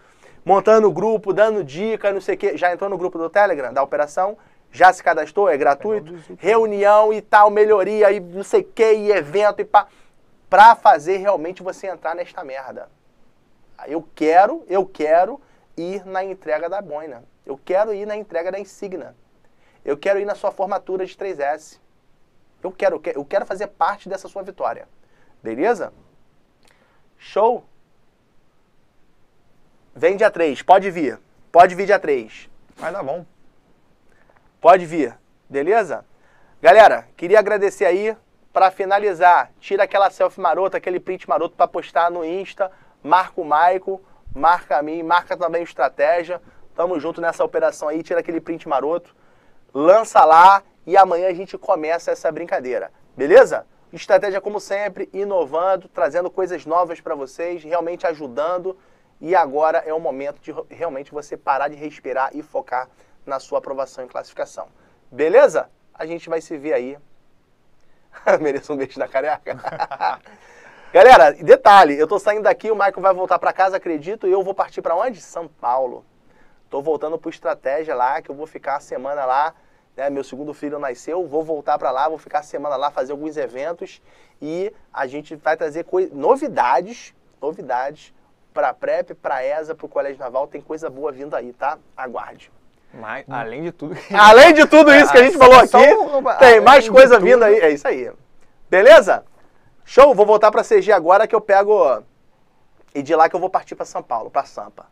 montando grupo, dando dica, não sei o quê. Já entrou no grupo do Telegram da operação? Já se cadastrou? É gratuito? Reunião e tal, melhoria e não sei o quê, e evento e pá. Pra fazer realmente você entrar nesta merda. Eu quero, eu quero ir na entrega da boina. Eu quero ir na entrega da insígnia. Eu quero ir na sua formatura de 3S. Eu quero, eu quero, fazer parte dessa sua vitória. Beleza? Show? Vem dia 3, pode vir. Pode vir dia 3. Vai dar bom. Pode vir. Beleza? Galera, queria agradecer aí. Para finalizar, tira aquela selfie marota, aquele print maroto para postar no Insta. Marca o Maico, marca a mim, marca também o Estratégia. Tamo junto nessa operação aí, tira aquele print maroto. Lança lá e amanhã a gente começa essa brincadeira. Beleza? Estratégia como sempre, inovando, trazendo coisas novas para vocês, realmente ajudando. E agora é o momento de realmente você parar de respirar e focar na sua aprovação e classificação. Beleza? A gente vai se ver aí. [LAUGHS] Mereço um beijo na careca. [LAUGHS] Galera, detalhe, eu tô saindo daqui, o Michael vai voltar para casa, acredito, e eu vou partir para onde? São Paulo. Tô voltando pro Estratégia lá, que eu vou ficar a semana lá, né? Meu segundo filho nasceu, vou voltar para lá, vou ficar a semana lá, fazer alguns eventos e a gente vai trazer novidades, novidades para PrEP, para ESA, para o Colégio Naval, tem coisa boa vindo aí, tá? Aguarde. Mas, além de tudo. Além de tudo isso que a gente É, falou aqui, tem mais coisa tudo- vindo aí. É isso aí. Beleza? Show? Vou voltar pra CG agora que eu pego. E de lá que eu vou partir pra São Paulo, pra Sampa.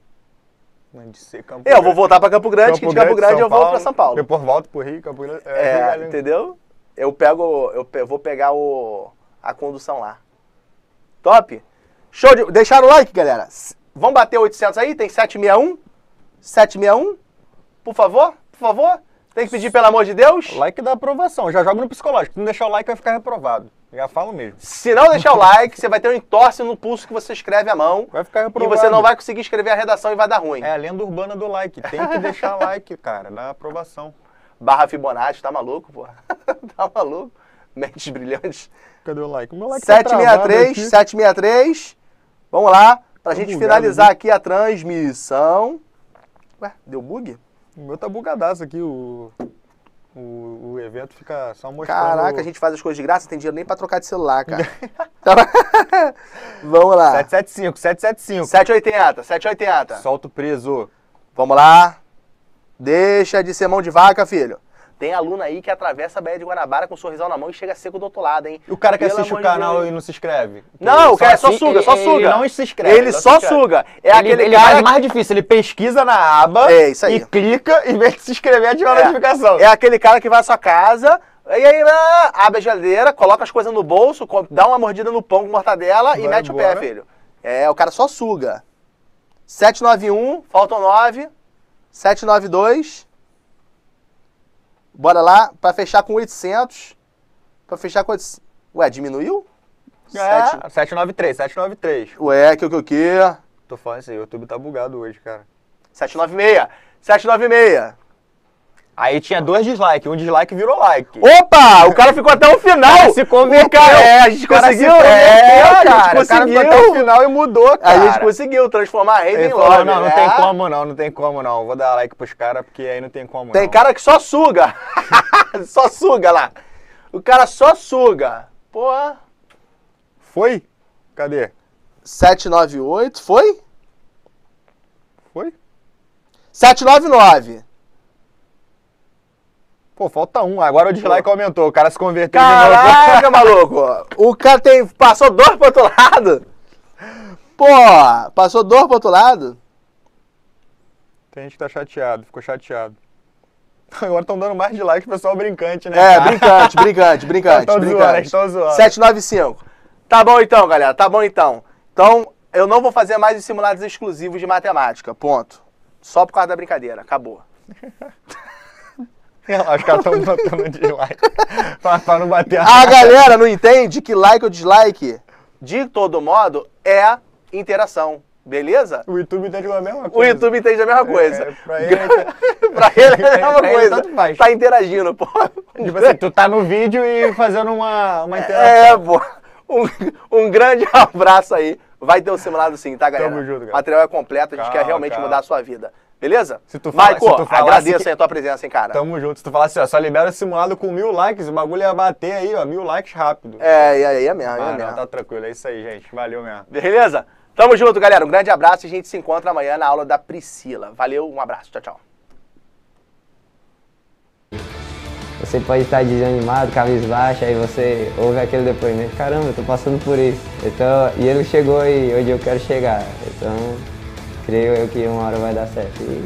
De ser Campo Eu vou Grande. voltar pra Campo Grande, que de Campo Grande São eu vou pra São Paulo. Depois volto pro Rio, Campo Grande. É, Rio, entendeu? Eu pego. Eu pe- vou pegar o, a condução lá. Top? Show de. Deixaram o like, galera? Vamos bater 800 aí? Tem 761? 761? Por favor? Por favor? Tem que pedir pelo amor de Deus? Like da aprovação. Já joga no psicológico. Se não deixar o like, vai ficar reprovado. Já falo mesmo. Se não deixar o like, você vai ter um entorse no pulso que você escreve à mão. Vai ficar E reprovado. você não vai conseguir escrever a redação e vai dar ruim. É a lenda urbana do like. Tem que deixar [LAUGHS] like, cara, da aprovação. Barra Fibonacci, tá maluco, pô? [LAUGHS] tá maluco? Mentes brilhantes. Cadê o like? O meu like tá travado 763, aqui. 763. Vamos lá, pra Tô gente bugado finalizar aqui a transmissão. Ué, deu bug? O meu tá bugadaço aqui, o, o, o evento fica só mostrando... Caraca, a gente faz as coisas de graça, não tem dinheiro nem pra trocar de celular, cara. [LAUGHS] Tá- [LAUGHS] Vamos lá. 775, 775. 780, 780. Solta o preso. Vamos lá. Deixa de ser mão de vaca, filho. Tem aluno aí que atravessa a Baía de Guanabara com um sorrisão na mão e chega seco do outro lado, hein? E o cara que Pelo assiste o de canal Deus. e não se inscreve? Não, o cara é só assim, suga, só suga. Ele não se inscreve. Ele só inscreve. suga. É ele, aquele ele cara faz que- mais difícil, ele pesquisa na aba É, isso aí. e clica em vez de se inscrever e ativar a É. notificação. É aquele cara que vai à sua casa, e aí ah, abre a geladeira, coloca as coisas no bolso, dá uma mordida no pão com mortadela e Vai mete o embora. pé, filho. É, o cara só suga. 791, faltam 9. 792. Bora lá, pra fechar com 800. Pra fechar com 800. Ué, diminuiu? Sete- É, 793, 793. Ué, que o que o que? Tô falando isso aí, o YouTube tá bugado hoje, cara. 796. 796. Aí tinha dois dislikes, um dislike virou like. Opa! O cara ficou até o final! cara se converteu. O cara- é, a gente cara conseguiu! é, a gente cara. O cara conseguiu! ficou até o final e mudou, cara. A gente conseguiu transformar a rede em lobby. não, não é. tem como não, não tem como não. Vou dar like pros caras, porque aí não tem como Tem não. cara que só suga. [LAUGHS] só suga lá. O cara só suga. Pô, Foi? Cadê? 798, foi? Foi? 799. Pô, falta um. Agora o dislike aumentou. O cara se converteu de novo. Caraca, maluco! O cara tem, passou dois pro outro lado. Pô, passou dois pro outro lado. Tem gente que tá chateado, ficou chateado. [LAUGHS] Agora estão dando mais dislike pro pessoal brincante, né? É, brincante, brincante, [LAUGHS] brincante, Tão zoando, brincante. eles tão zoando. 795. Tá bom então, galera, tá bom então. Então, eu não vou fazer mais os simulados exclusivos de matemática, ponto. Só por causa da brincadeira, acabou. [LAUGHS] Os caras estão botando dislike pra, pra não bater A galera não entende que like ou dislike, de todo modo, é interação, beleza? O YouTube entende a mesma O coisa. YouTube entende a mesma coisa. É, pra ele- [LAUGHS] pra ele é a mesma [LAUGHS] Pra ele coisa. Tá interagindo, pô. Tipo assim, tu tá no vídeo e fazendo uma, uma interação. É, pô. Um, um grande [LAUGHS] abraço aí. Vai ter o simulado sim, tá, galera? Tamo junto, cara. O material é completo, a gente Calma, quer realmente calma. mudar a sua vida. Beleza? Se tu fala- Maico, se tu falasse agradeço que- aí a tua presença, hein, cara. Tamo junto. Se tu falar assim, ó, só libera o simulado com mil likes, o bagulho ia bater aí, ó, mil likes rápido. É, e aí é mesmo, é Ah, mesmo. não, tá tranquilo. É isso aí, gente. Valeu mesmo. Beleza? Tamo junto, galera. Um grande abraço e a gente se encontra amanhã na aula da Priscila. Valeu, um abraço. Tchau, tchau. Você pode estar desanimado, cabisbaixo, aí você ouve aquele depoimento, caramba, eu tô passando por isso. Então, e ele chegou aí onde eu quero chegar. Então, creio eu que uma hora vai dar certo. E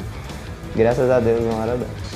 graças a Deus uma hora dá.